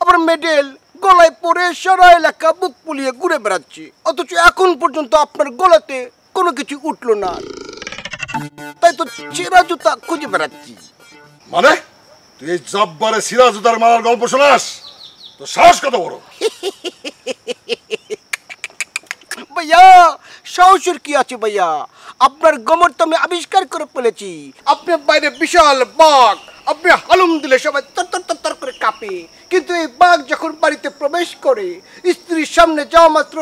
আবার মেডেল গলায় পরে সারা এলাকা বুক পুলিয়ে ঘুরে বেড়াচ্ছে। অথচ এখন পর্যন্ত আপনার গলাতে কোনো কিছু উঠল না। তাই তো চেরা জুতা খুঁজে বেড়াচ্ছি। মানে? তুই এই জব্বারে সিরাজুদার মারার গল্প শোনাস? তো সাহস কত বড়? ভাইয়া সাহসের কি আছে ভাইয়া? আপনার গমর তো আমি আবিষ্কার করে ফেলেছি। আপনি বাইরে বিশাল বাঘ। আপনি হালুম দিলে সবাই তর তর তর তর করে কাঁপে। কিন্তু এই বাঘ যখন বাড়িতে প্রবেশ করে স্ত্রীর সামনে যাওয়া মাত্র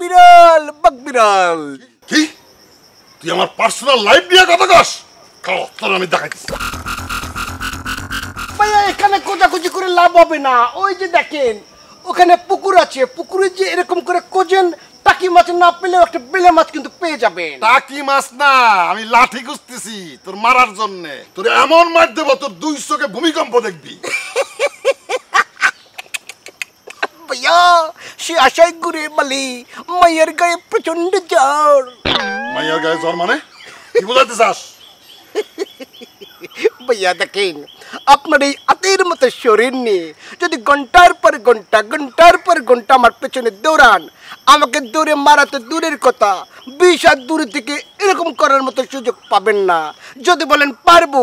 বিড়াল বাঘ বিড়াল কি? তুই আমার পার্সোনাল লাইফ নিয়ে কথা কস? তোর আমি দেখাইতেছি। ভাইয়া এখানে খোঁজাখুঁজি করে লাভ হবে না। ওই যে দেখেন ওখানে পুকুর আছে। পুকুরে যে এরকম করে খোঁজেন টাকি মাছ না পেলেও একটা বেলে মাছ কিন্তু পেয়ে যাবেন। টাকি মাছ না আমি লাঠি খুঁজতেছি তোর মারার জন্য। তোর এমন মার দেবো তোর দুই চোখে ভূমিকম্প দেখবি। সে আশায় ঘুরে বলি মায়ের গায়ে প্রচণ্ড জ্বর মাইয়ার গায়ে জ্বর মানে কি বোঝাতে চাস ভাইয়া দেখেন আপনার এই হাতের মতো শরীর নিয়ে যদি ঘণ্টার পর ঘণ্টা ঘণ্টার পর ঘণ্টা আমার পেছনে দৌড়ান আমাকে দৌড়ে মারা তো দূরের কথা বিশ হাত দূরে থেকে এরকম করার মতো সুযোগ পাবেন না যদি বলেন পারব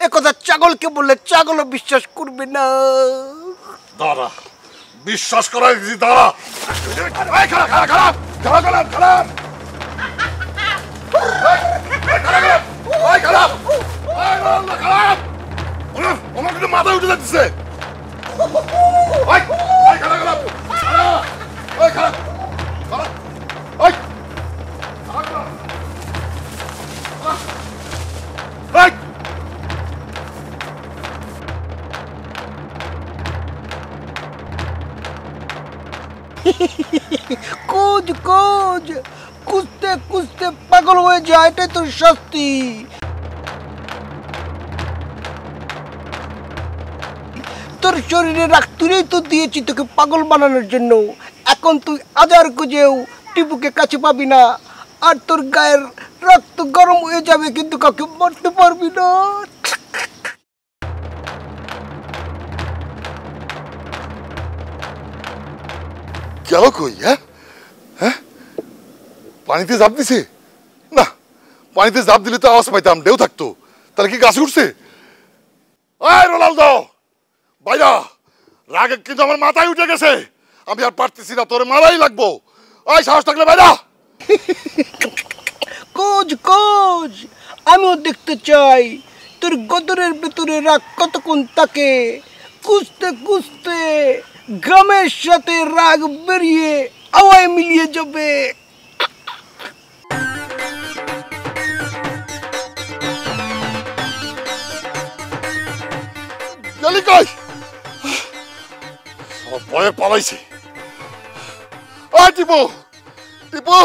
এ কথা ছাগলকে বললে ছাগলও বিশ্বাস করবে না দাঁড়া বিশ্বাস করা দিছি দাঁড়া এই, খারাপ খারাপ খারাপ খারাপ খারাপ খারাপ ওই খারাপ ওই আল্লাহ খারাপ ওরে, আমার কিন্তু মাথা উঠে যাচ্ছে ওই ওই খারাপ খারাপ খারাপ ওই খারাপ খারাপ ওই কোজ কোজ কুস্তে কুস্তে পাগল হয়ে যায়, এটাই তোর শাস্তি। তোর শরীরে রাখতুরেই তো দিয়েছি তোকে পাগল বানানোর জন্য। এখন তুই আজার খুঁজেও টিপুকে কাছে পাবি না। আর তোর গায়ের রক্ত গরম হয়ে যাবে, কিন্তু কাউকে মারতে পারবি না। গেল কই হ্যাঁ হ্যাঁ পানিতে জাপ দিছে না পানিতে জাপ দিলে তো আওয়াজ পাইতাম ঢেউ থাকতো তাহলে কি গাছে উঠছে আয় রোনালদো ভাইয়া রাগে কিন্তু আমার মাথায় উঠে গেছে আমি আর পারতেছি না তোর মারাই লাগবো ওই সাহস থাকলে ভাইয়া কোজ কোজ আমিও দেখতে চাই তোর গদরের ভেতরে রাগ কতক্ষণ থাকে কুস্তে কুস্তে গ্রামের সাথে রাগ বেরিয়ে আওয়ায় মিলিয়ে যাবে ভয়ে পালাইছে। টিপু টিপু,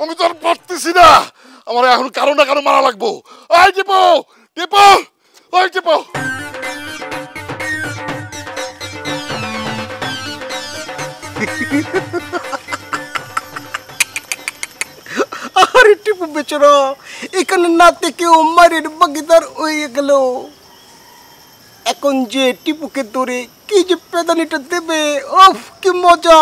আমি তো আর পারতেছি না। আমার এখন কারও না কারও মারা লাগবো। আয় টিপু টিপু, ওই টিপু। আরে টিপু বেচারা, এখানে না থেকেও মারের বাগিদার হয়ে গেল। এখন যে টিপুকে ধরে কি যে পেদানিটা দেবে ওফ কি মজা।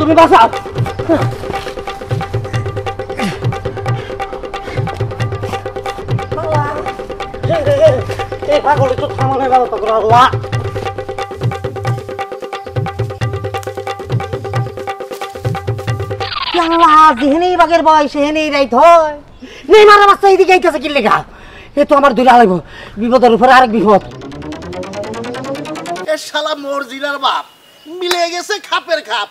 তুমি বাঁচাও। এই পাগল একটু আল্লাহ। আল্লাহ মারা লেখা এ তো আরেক বিপদ। এ শালা মর্জিনার বাপ, মিলে গেছে খাপের খাপ।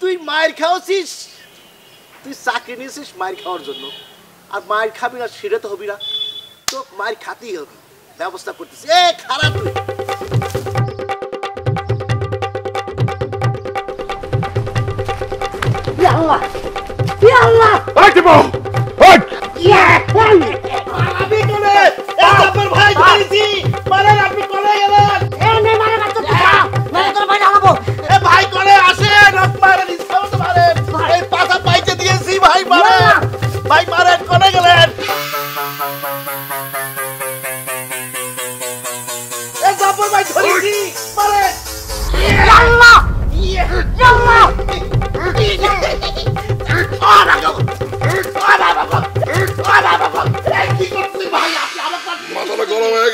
তুই মায়ের খাওয়াছিস? তুই চাকরি নিয়েছিস মায়ের খাওয়ার জন্য। আর মায়ের খাবি না, সেটা তো হবি না। তো মায়ের খাতেই হবে। ব্যবস্থা করতেছিস এ খারাপ তুই ইয়া আল্লাহ ইয়া আল্লাহ ওই টিপু ওই ইয়া আমি কোনে এ আপনার ভাই ধরেছি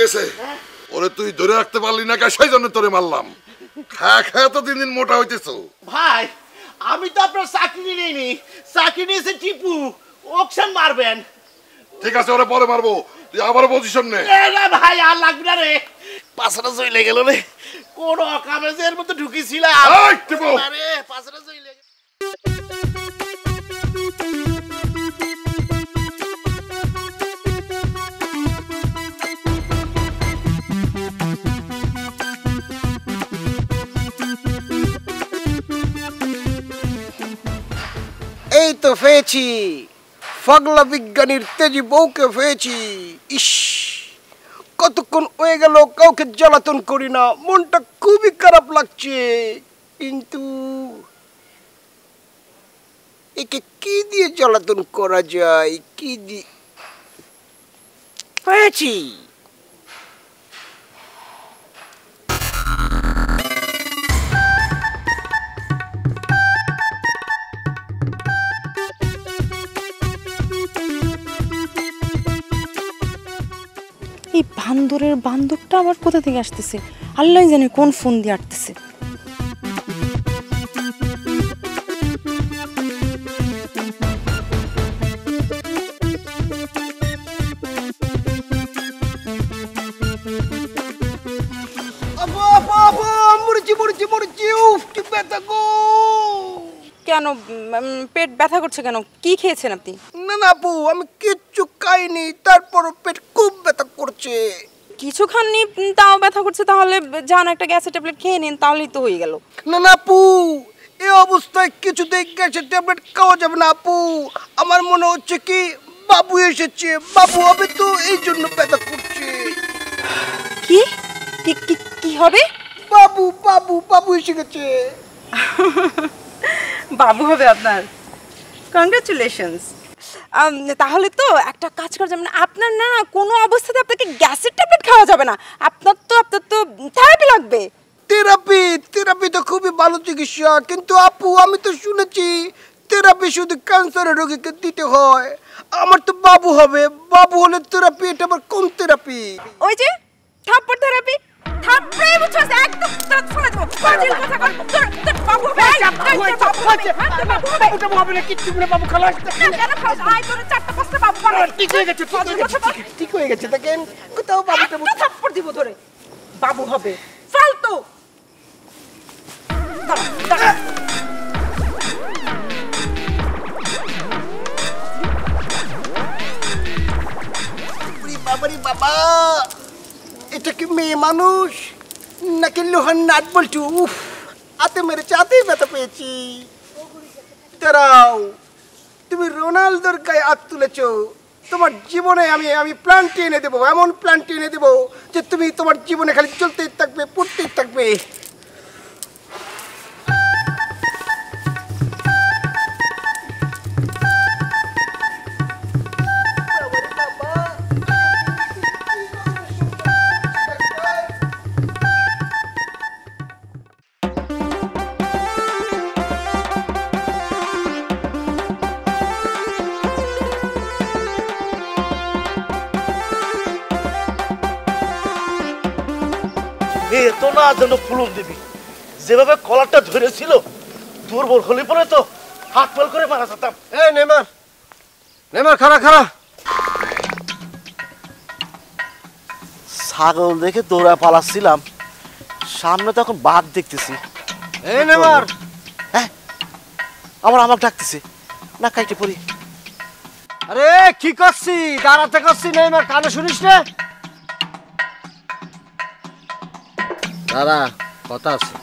গেছে। ওরে তুই ধরে রাখতে পারলি না সেই জন্য তোরে মারলাম। খা খা তো দিন দিন মোটা হইতেছ। ভাই আমি তো আপনার চাকরি নিইনি। চাকরি নিয়েছে টিপু। অকশন মারবেন। ঠিক আছে ওরে পরে মারবো। তুই আবার পজিশন নে। না ভাই আর লাগবে না রে। পাঁচটা চলে গেল রে। কোন অকামে যে এর মধ্যে ঢুকেছিলাম। আরে পাঁচটা চলে এই তো পেয়েছি পাগলা বিজ্ঞানীর তেজি বউকে পেয়েছি ইস, কতক্ষণ হয়ে গেল, কাউকে জ্বালাতন করি না, মনটা খুবই খারাপ লাগছে। কিন্তু একে কি দিয়ে জ্বালাতন করা যায়, কি দিয়ে পেয়েছি বান্দরের বান্দরটা আবার কোথা থেকে আসতেছে? আল্লাহ জানে কোন ফোন দিয়ে গো। কেন পেট ব্যথা করছে কেন? কি খেয়েছেন আপনি? না না আপু আমি কিচ্ছু খাইনি তারপর পেট খুব ব্যথা করছে। কিছু খাননি উম, তাও ব্যথা করছে তাহলে যান একটা গ্যাসের ট্যাবলেট খেয়ে নিন তাহলেই তো হয়ে গেল। না না আপু এই অবস্থায় কিছুতেই গ্যাসের ট্যাবলেট খাওয়া যাবে না আপু। আমার মনে হচ্ছে কি বাবু এসেছে বাবু হবে তো এই জন্য ব্যথা করছে। কি? কি কি কি হবে? বাবু বাবু বাবু এসে গেছে। বাবু হবে আপনার। কংগ্রাচুলেশনস তাহলে তো একটা কাজ করা যাবে না আপনার না কোনো অবস্থাতে আপনাকে গ্যাসের ট্যাবলেট খাওয়া যাবে না। আপনার তো আপনার তো থেরাপি লাগবে। থেরাপি থেরাপি তো খুবই ভালো চিকিৎসা। কিন্তু আপু আমি তো শুনেছি থেরাপি শুধু ক্যান্সারের রোগীকে দিতে হয়। আমার তো বাবু হবে। বাবু হলে থেরাপি এটা আবার কোন থেরাপি ওই যে থাপ্পড় থেরাপি থাপ্পড়ে বুঝছস? একদম তোর দেবো পাজিল কথা কর। তোর তোর বাবু হবে। তোর বাবু হ্যাঁ, তোর বাবু হবে। ওটা হবে না কিচ্ছু না বাবু খালাস না, কেন খাস আয় তোর চারটা পাঁচটা বাবু বানাই ঠিক হয়ে গেছে ঠিক হয়ে গেছে ঠিক- ঠিক হয়ে গেছে। দেখেন কোথাও বাবু দিব ধরে। বাবু হবে। ফালতু! দাঁড়া, দাঁড়া। বাবা! এটা কি মেয়ে মানুষ? নাকি লোহার নাট বলছু? উফ, হাতে মেরেছে হাতেই ব্যথা পেয়েছি। দাঁড়াও, তুমি রোনালদোর গায়ে আত তুলেছ। তোমার জীবনে আমি আমি প্ল্যানটি এনে দেবো, এমন প্ল্যানটি এনে দেবো যে তুমি তোমার জীবনে খালি চলতেই থাকবে, পড়তেই থাকবে। যেন ফুলন দেবী। যেভাবে কলারটা ধরেছিল দুর্বল হলে পরে তো হাত পাল করে মারা যেতাম। এই নেমার নেমার খারা খারা ছাগল দেখে দৌড়া পালাচ্ছিলাম সামনে তো এখন বাঘ দেখতেছি। এই নেমার। হ্যাঁ আবার আমাকে ডাকতেছে। না কাইটে পড়ি। আরে কি করছি দাঁড়াতে করছি নেমার কানে শুনিস না? দাঁড়া কথা আছে।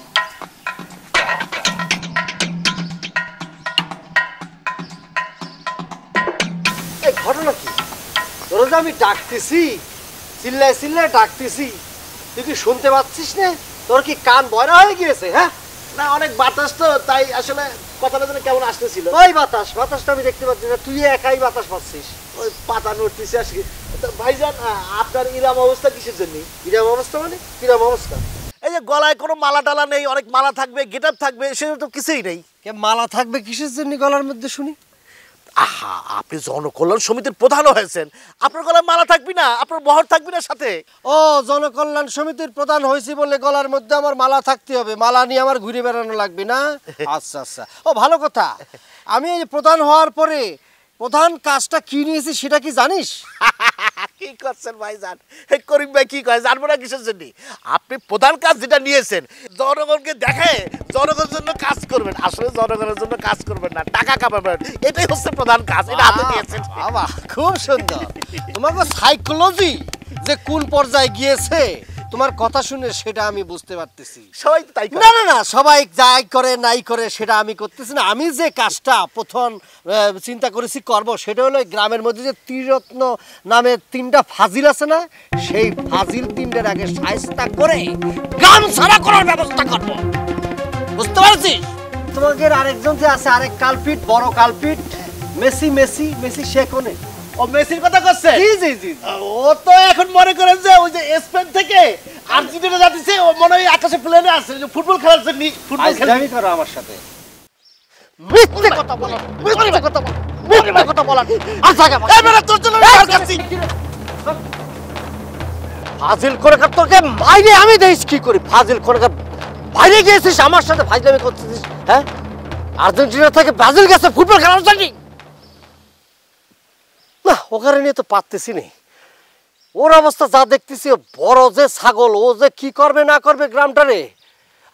ঘটনা কি? তোর যে আমি ডাকতেছি চিল্লায় চিল্লায় ডাকতেছি তুই কি শুনতে পাচ্ছিস না? তোর কি কান বয়রা হয়ে গিয়েছে হ্যাঁ? না অনেক বাতাস তো তাই আসলে কথাটা যেন কেমন আসতেছিল। ওই বাতাস বাতাসটা আমি দেখতে পাচ্ছি না তুই একাই বাতাস পাচ্ছিস। ওই পাতা নড়তেছে তা ভাইজান আপনার ইরাম অবস্থা কিসের জন্য? ইরাম অবস্থা মানে? কিরাম অবস্থা? এই যে গলায় কোনো মালা টালা নেই অনেক মালা থাকবে গেটআপ থাকবে সেটা তো কিছুই নেই। কে মালা থাকবে কিসের জন্য গলার মধ্যে শুনি? আহা আপনি জনকল্যাণ সমিতির প্রধান হয়েছেন। আপনার গলায় মালা থাকবি না আপনার বহর থাকবি না সাথে। ও জনকল্যাণ সমিতির প্রধান হয়েছি বলে গলার মধ্যে আমার মালা থাকতে হবে। মালা নিয়ে আমার ঘুরে বেড়ানো লাগবে না? আচ্ছা আচ্ছা। ও ভালো কথা। আমি এই প্রধান হওয়ার পরে প্রধান কাজটা কি নিয়েছি সেটা কি জানিস? কি করছেন ভাইজান? এই করিম ভাই কি কয়? জানব না কিসের জন্য? আপনি প্রধান কাজ যেটা নিয়েছেন জনগণকে দেখায় জনগণের জন্য কাজ করবেন। আসলে জনগণের জন্য কাজ করবেন না টাকা কামাবেন। এটাই হচ্ছে প্রধান কাজ এটা হাতে নিয়েছেন। বাবা খুব সুন্দর। তোমাকে সাইকোলজি যে কোন পর্যায়ে গিয়েছে? তোমার কথা শুনে সেটা আমি বুঝতে পারতেছি। সবাই তো তাই না না না সবাই যাই করে নাই করে সেটা আমি করতেছি না। আমি যে কাজটা প্রথম চিন্তা করেছি করব সেটা হলো গ্রামের মধ্যে যে ত্রিরত্ন নামে তিনটা ফাজিল আছে না সেই ফাজিল তিনটার আগে সায়স্তা করে গ্রাম ছাড়া করার ব্যবস্থা করব। বুঝতে পারছিস তোমাদের আরেকজন যে আছে আরেক কালপিট বড় কালপিট মেসি মেসি মেসি সে কোনে? ও মেসির কথা করছে জি জি জি ও তো এখন মনে করেন যে ওই যে স্পেন থেকে আর্জেন্টিনা যাচ্ছে ও মনে হয় আকাশে প্লেনে আছে যে ফুটবল খেলার জন্য ফুটবল খেলা আইসলামি করো আমার সাথে। মিথ্যে কথা বলা মিথ্যে কথা বলা মিথ্যে কথা বলা। আচ্ছা এবারে তোর জন্য আমি খাচ্ছি। ফাজিল করে কার তোকে বাইরে আমি দেখিস কি করি? ফাজিল করে কার বাইরে গিয়েছিস আমার সাথে ফাজলামি করতেছিস হ্যাঁ? আর্জেন্টিনা থেকে ব্রাজিল গেছে ফুটবল খেলার জন্য। না, ওখানে নিয়ে তো পারতেছি নি। ওর অবস্থা যা দেখতেছি বড় যে ছাগল, ও যে কি করবে না করবে গ্রামটারে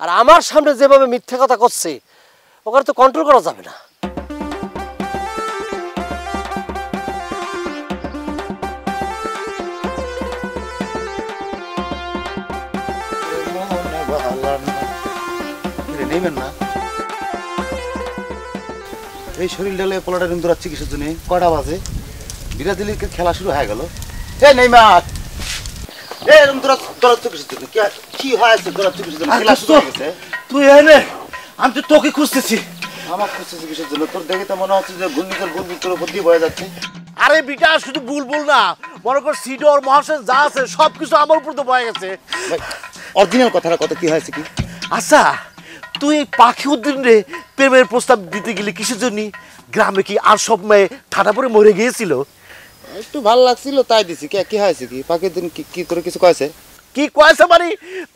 আর আমার সামনে যেভাবে মিথ্যে কথা করছে ওখানে তো কন্ট্রোল করা যাবে না। এই শরীর ডালে পোলাটা কিন্তু কিসের জন্য কটা বাজে? বিরাদিলির খেলা শুরু হয়ে গেল। এ নেইমার। এরকম তোরা তোরা তো কিসের কি- কি হয়েছে তোরা তো কিসের খেলা শুরু হয়ে গেছে। তুই এনে আমি তো তোকে খুঁজতেছি। আমার খুঁজছিস কিসের জন্য? তোর দেখে তো মনে হচ্ছে যে ঘূর্ণিঝড় ঘূর্ণি তোর উপর দিয়ে বয়ে যাচ্ছে। আরে বিটা শুধু বুলবুল না মনে কর সিডর মহাশয় যা আছে সবকিছু আমার উপর তো বয়ে গেছে। অরিজিনাল কথাটা কত কি হয়েছে কি? আচ্ছা তুই এই পাখি উদ্দিন রে প্রেমের প্রস্তাব দিতে গেলে কিসের জন্য? গ্রামে কি আর সব মেয়ে ঠাটা পরে মরে গিয়েছিল? একটু ভালো লাগছিল তাই দিছি। কে কি হয়েছে কি? পাখির দিন কি কি তোর কিছু কয়েছে? কি কয়েছে মানে?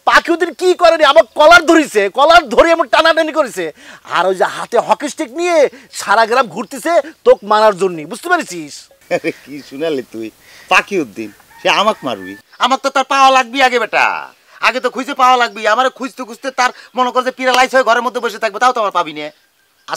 পাখি ওদের কি করেনি? আমার কলার ধরিছে কলার ধরে আমার টানাটানি করেছে। আর ওই যে হাতে হকি স্টিক নিয়ে সারা গ্রাম ঘুরতেছে তোক মারার জন্য বুঝতে পেরেছিস? কি শুনালি তুই? পাখি উদ্দিন সে আমাক মারবি। আমাক তো তার পাওয়া লাগবি আগে বেটা। আগে তো খুঁজে পাওয়া লাগবি আমার খুঁজতে খুঁজতে তার মনে করে যে পিরালাইজ হয়ে ঘরের মধ্যে বসে থাকবে তাও তো আমার পাবি না।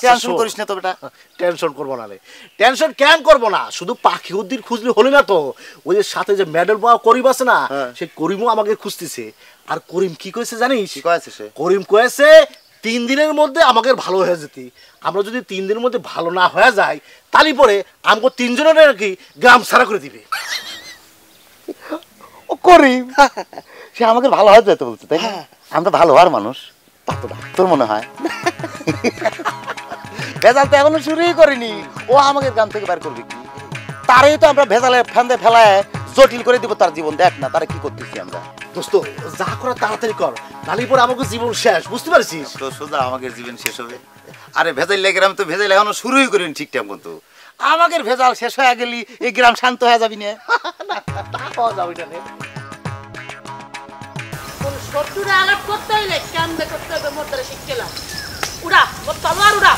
টেনশন শোন। করিস না তো বেটা। টেনশন করব না রে। টেনশন কেন করব না? শুধু পাখি উদ্দিন খুঁজলে হলে না তো। ওই যে সাথে যে মেডেল পাওয়া করিম আছে না সে করিমও আমাকে খুঁজতেছে। আর করিম কি কয়েছে জানিস? কি কয়েছে সে? করিম কয়েছে তিন দিনের মধ্যে আমাকে ভালো হয়ে যেতে। আমরা যদি তিন দিনের মধ্যে ভালো না হয়ে যায় তাহলে পরে আমাকে তিনজনের নাকি গ্রাম ছাড়া করে দিবে। ও করিম সে আমাকে ভালো হয়ে যেতে বলছে তাই না? আমরা ভালো হওয়ার মানুষ। তা তো তোর মনে হয়? ভেজাল তো এখনও শুরুই করিনি। ও আমাকে গ্রাম থেকে বার করবে কি? তারই তো আমরা ভেজালে ফেন্দে ফেলায় জটিল করে দিব তার জীবন। দেখ না তারা কি করতেছি আমরা? দোস্ত যা করা তাড়াতাড়ি কর। তাহলে পরে আমাকে জীবন শেষ বুঝতে পারছিস? তো সোজা আমাকে জীবন শেষ হবে। আরে ভেজাল লেগে গ্রাম তো ভেজাল এখনও শুরুই করিনি ঠিকঠাক মতো। আমাদের ভেজাল শেষ হয়ে গেলি এই গ্রাম শান্ত হয়ে যাবি না। পাওয়া যাবে না শত্রুরে আলাপ করতে হইলে কেমনে করতে হবে? মোর দ্বারা শিখছিলাম উড়া মোর তলোয়ার উড়া।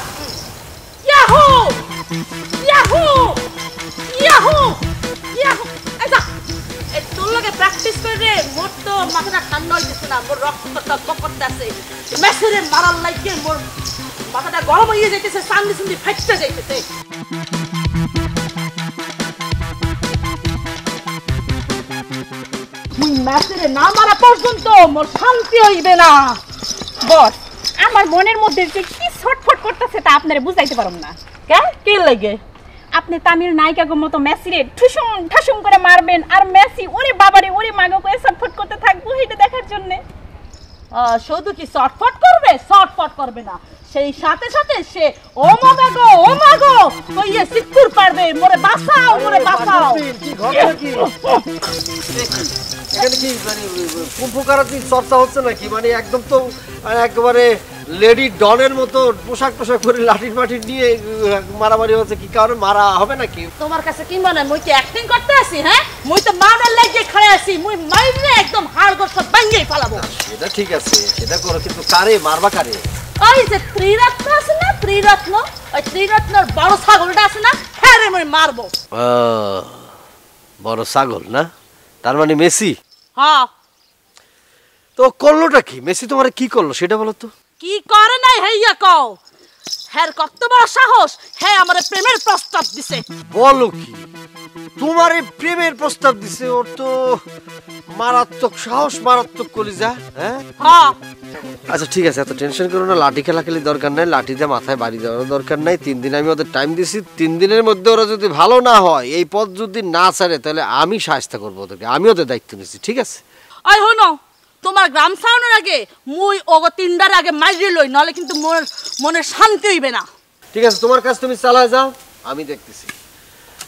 তো মাথাটা ঠান্ডা হইতেছে না মোর পর্যন্ত মোর শান্তি হইবে না। বস, আমার মনের মধ্যে যে কি করতেছে তা আপনারা বুঝাইতে পারুম না। কে? কি লাগে? আপনি তামিল নায়িকাগো মতো মেসিরে ঠুসুম ঠাসুম করে মারবেন আর মেসি ওরে বাবারে ওরে মাগো করে ছটফট করতে থাকব এটা দেখার জন্য। শুধু কি শর্টফট করবে? শর্টফট করবে না। সেই সাথে সাথে সে ও মা গো ও মা গো কইয়ে সিকুর পারবে। মোরে বাঁচাও মোরে বাঁচাও। কি এখানে কি মানে কুম্ভ কারাতি চর্চা হচ্ছে নাকি? মানে একদম তো একেবারে লেডি ডনের মতো পোশাক টোশাক করে লাঠি মাটি নিয়ে মারামারি হচ্ছে কি কারণে মারা হবে নাকি? তোমার কাছে কি মনে হয় মুই কি অ্যাক্টিং করতে আসি হ্যাঁ? মুই তো মাউনের লাগিয়ে খড়ে আছি মুই মাইরে একদম হাড় গোড় সব ভাঙ্গিয়ে ফেলাবো সেটা ঠিক আছে সেটা করো কিন্তু কারে মারবা কারে? ওই যে ত্রিরত্ন আছে না ত্রিরত্ন? ওই ত্রিরত্নর বড় ছাগলটা আছে না হ্যাঁ রে মুই মারবো। বড় ছাগল না? তার মানে মেসি? হ্যাঁ। তো করলোটা কি? মেসি তোমার কি করল সেটা বলো তো। কি করে নাই হেইয়া কও? হ্যার কত বড় সাহস হ্যাঁ আমার প্রেমের প্রস্তাব দিছে। বলো কি? তোমার এই প্রেমের প্রস্তাব দিছে ওর তো মারাত্মক সাহস মারাত্মক কলিজা হ্যাঁ? হ্যাঁ আচ্ছা ঠিক আছে এত টেনশন করো না লাঠি খেলা খেলি দরকার নাই লাঠি দিয়ে মাথায় বাড়ি দেওয়ার দরকার নাই তিন দিন আমি ওদের টাইম দিছি তিন দিনের মধ্যে ওরা যদি ভালো না হয় এই পথ যদি না ছাড়ে তাহলে আমি সাহায্য করব ওদেরকে আমি ওদের দায়িত্ব নিচ্ছি ঠিক আছে? ওই হনো তোমার গ্রাম সাউনের আগে মুই ও তিনটার আগে মাইরে লই নাহলে কিন্তু মোর মনে শান্তি হইবে না। ঠিক আছে, তোমার কাজ তুমি চালায় যাও, আমি দেখতেছি।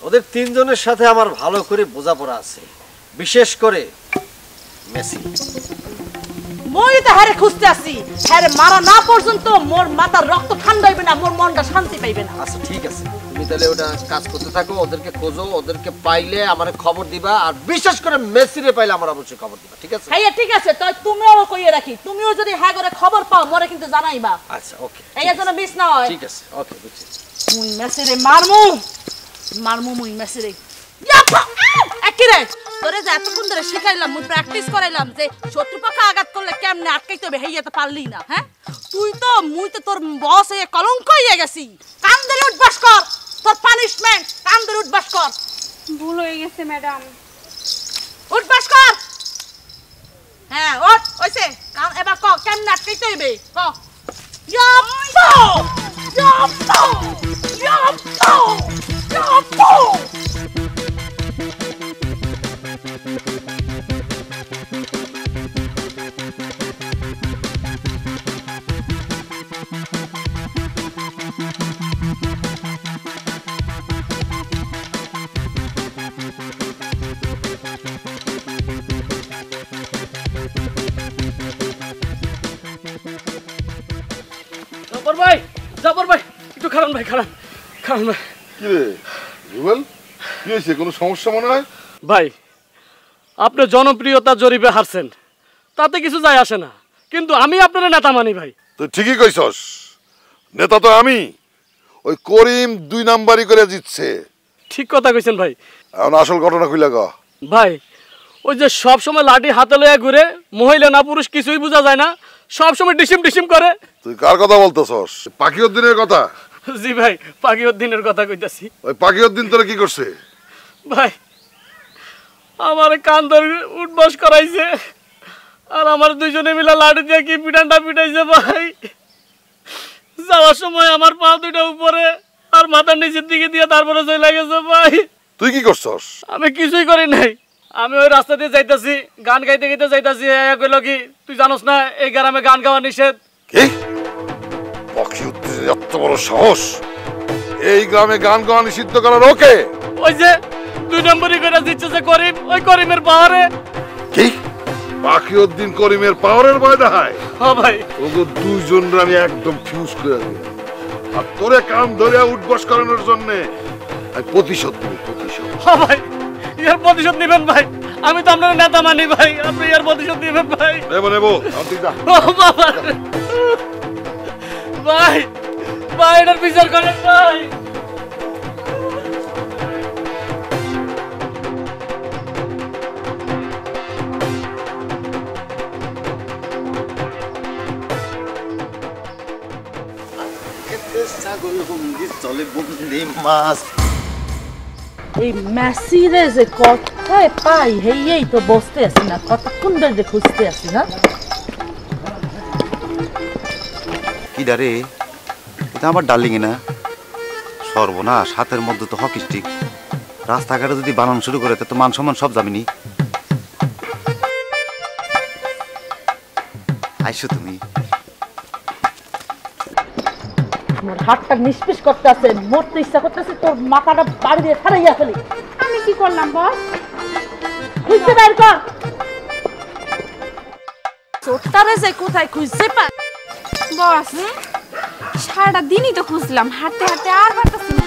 ওদের তিনজনের সাথে আমার ভালো করে বোঝাপড়া আছে, বিশেষ করে মেসি। মই তো হারে খুঁজতে আসি হ্যারে মারা না পর্যন্ত মোর মাথার রক্ত ঠান্ডা হইবে না মোর মনটা শান্তি পাইবে না। আচ্ছা ঠিক আছে। তুমি তাহলে ওটা কাজ করতে থাকো ওদেরকে খোঁজো ওদেরকে পাইলে আমার খবর দিবা আর বিশেষ করে মেসিরে পাইলে আমার অবশ্যই খবর দিবা ঠিক আছে? হ্যাঁ ঠিক আছে তো তুমিও কইয়ে রাখি তুমিও যদি হ্যাঁ করে খবর পাও মোরে কিন্তু জানাইবা। আচ্ছা ওকে। এই যেন মিস না হয়। ঠিক আছে ওকে বুঝছি। মুই মেসেরে মারমু মারমু মুই মেসেরে। একিরে তোরে যে এতক্ষণ ধরে শিখাইলাম মুই প্র্যাকটিস করাইলাম যে শত্রুপক্ষ আঘাত করলে কেমনে আটকাইতে হবে হেইয়া তো পারলি না হ্যাঁ তুই তো মুই তো তোর বস হয়ে কলঙ্ক হয়ে গেছি কান ধরে উঠবাস কর তোর পানিশমেন্ট কান ধরে উঠবাস কর ভুল হয়ে গেছে ম্যাডাম উঠবাস কর হ্যাঁ ওঠ ওইসে কান এবার ক কেমনে আটকাইতে হইবে ক ইয়াপ্পা! ইয়াপ্পা! ইয়াপ্পা! ইয়াপ্পা! জাফর ভাই জাফর ভাই একটু খারান ভাই খারান খারান ভাই কি রে রুবেল কি হয়েছে কোনো সমস্যা মনে হয়? ভাই আপনি জনপ্রিয়তা জরিপে হারছেন। তাতে কিছু যায় আসে না। কিন্তু আমি আপনার নেতা মানি ভাই। তুই ঠিকই কইছস। নেতা তো আমি। ওই করিম দুই নাম্বারই করে জিতছে। ঠিক কথা কইছেন ভাই। এখন আসল ঘটনা কইলা ক? ভাই ওই যে সব সময় লাঠি হাতে লইয়া ঘুরে মহিলা না পুরুষ কিছুই বোঝা যায় না সব সময় ডিসিম ডিসিম করে। তুই কার কথা বলতেছস? পাকিউদ্দিনের কথা? জি ভাই পাকিউদ্দিনের কথা কইতাছি। ওই পাকিউদ্দিন তোরা কি করছে? ভাই আমার কান ধরে উঠবাস করাইছে। আর আমার দুইজনে মিলে লাঠি দিয়ে কি পিটানটা পিটাইছে ভাই? যাওয়ার সময় আমার পা দুইটা উপরে আর মাথার নিচের দিকে দিয়ে তারপরে চলে গেছে ভাই। তুই কি করছস? আমি কিছুই করি নাই। আমি ওই রাস্তা দিয়ে যাইতাছি গান গাইতে গাইতে যাইতাছি। কইল কি তুই জানোস না এই গ্রামে গান গাওয়া নিষেধ। কি? পাকিউদ্দিনের এত বড় সাহস? এই গ্রামে গান গাওয়া নিষিদ্ধ করার ওকে? ওই যে দুই নম্বরই করে দিচ্ছে যে করিম ওই করিমের পাহাড়ে। কি? বাকি পাকিউদ্দিন করিমের পাওয়ারের ভয় দেখায়? হ্যাঁ ভাই। ওগো দুইজন আমি একদম ফিউজ করে দিই আর তোরে কাম ধরে উঠবস করানোর জন্য আমি প্রতিশোধ দেবো প্রতিশোধ। হ্যাঁ ভাই ইয়ার প্রতিশোধ নিবেন ভাই। আমি তো আপনার নেতা মানি ভাই আপনি ইয়ার প্রতিশোধ নিবেন ভাই। নেব নেব তুই যা। ও বাবা ভাই ভাই এটার বিচার করেন ভাই। ছাগল চলে বন্দি মাছ। এই মেসিরে যে কথায় পাই হেই তো বসতে আছি না কতক্ষণ ধরে খুঁজতে আছি না? কি ডারে এটা আমার ডার্লিং না? সর্বনাশ হাতের মধ্যে তো হকি স্টিক রাস্তাঘাটে যদি বানানো শুরু করে তো মান সম্মান সব যাবিনি। আইসো তুমি। হাতটা নিষ্পিস করতে আছে মরতে ইচ্ছা করতেছে তোর মাথাটা বাড়ি দিয়ে ফেলাইয়া ফেলি। আমি কি করলাম বস? খুঁজতে বের কর। চোরটারে যে কোথায় খুঁজতে পার বস সারাটা দিনই তো খুঁজলাম হাঁটতে হাঁটতে আর পারতেছি না।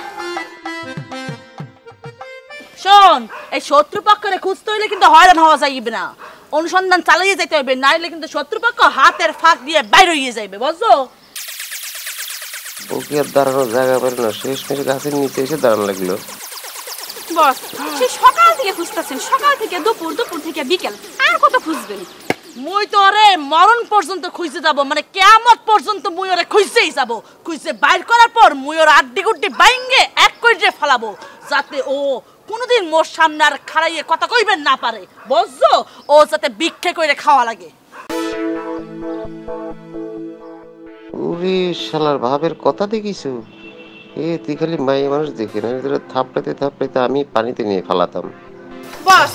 শোন এই শত্রুপক্ষরে খুঁজতে হইলে কিন্তু হয়রান হওয়া যাইবে না। অনুসন্ধান চালিয়ে যেতে হবে নাইলে কিন্তু শত্রুপক্ষ হাতের ফাঁক দিয়ে বাইর হয়ে যাইবে বুঝছ? ও কি আর দাঁড়ানোর জায়গা পেল না। শেষ মেশ গাছের নিচে এসে দাঁড়ানো লাগল। বস সে সকাল থেকে খুঁজতেছেন। সকাল থেকে দুপুর দুপুর থেকে বিকেল। আর কত খুঁজবেন? মুই তো ওরে মরণ পর্যন্ত খুঁজতে যাব। মানে কেয়ামত পর্যন্ত মুই ওরে খুঁজতেই যাব। খুঁজতে বাইর করার পর মুই ওর আড্ডি গুড্ডি বাইঙ্গে এক করে ফালাবো। যাতে ও কোনোদিন মোর সামনে আর খাড়াইয়ে কথা কইবেন না পারে। বুঝছ ও যাতে ভিক্ষে করে খাওয়া লাগে। ওরে শালার ভাবের কথা দেখিছো? এ তুই খালি মাই মানুষ দেখে না তোরা থাপড়াতে থাপড়াতে আমি পানিতে নিয়ে ফালাতাম। বস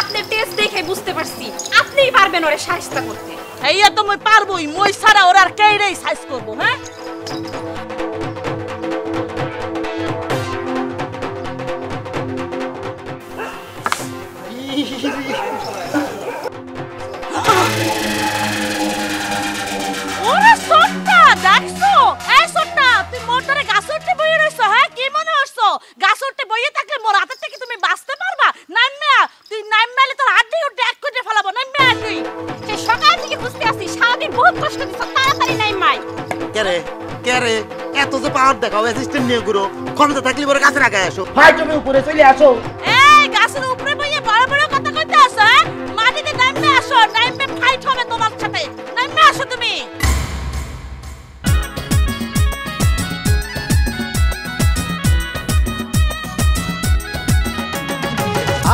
আপনি টেস্ট দেখে বুঝতে পারছি। আপনিই পারবেন ওরে সাহায্য করতে। এইয়া তো মই পারবই মই ছাড়া ওর আর কেইরেই সাহায্য করব হ্যাঁ? কেরে কেরে এত যে পাওয়ার দেখাও অ্যাসিস্ট্যান্ট নিয়ে ঘুরো। ক্ষমতা থাকলে পরে কাছে রাখায় আসো। ভাই তুমি উপরে চলে আসো। এই গাছের উপরে বইয়ে বড় বড় কথা কইতে আসো হ্যাঁ? মাটিতে নাইম্যা আসো নাইম্যা ফাইট হবে তোমার সাথে। নাইম্যা আসো তুমি।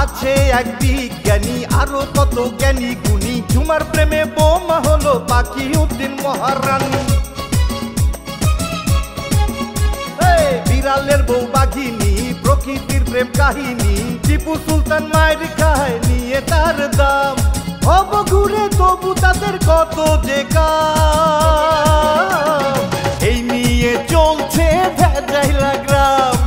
আছে এক বিজ্ঞানী আরও কত জ্ঞানী গুণী। ঝুমার প্রেমে বোমা হলো পাখি উদ্দিন মহারানী। বিড়ালের বউ বাঘিনী, প্রকৃতির প্রেম কাহিনী, টিপু সুলতান মায়ের খায় নিয়ে তার দাম। হব ঘুরে তবু তাদের কত যে এই নিয়ে চলছে ভেজাইলা গ্রাম।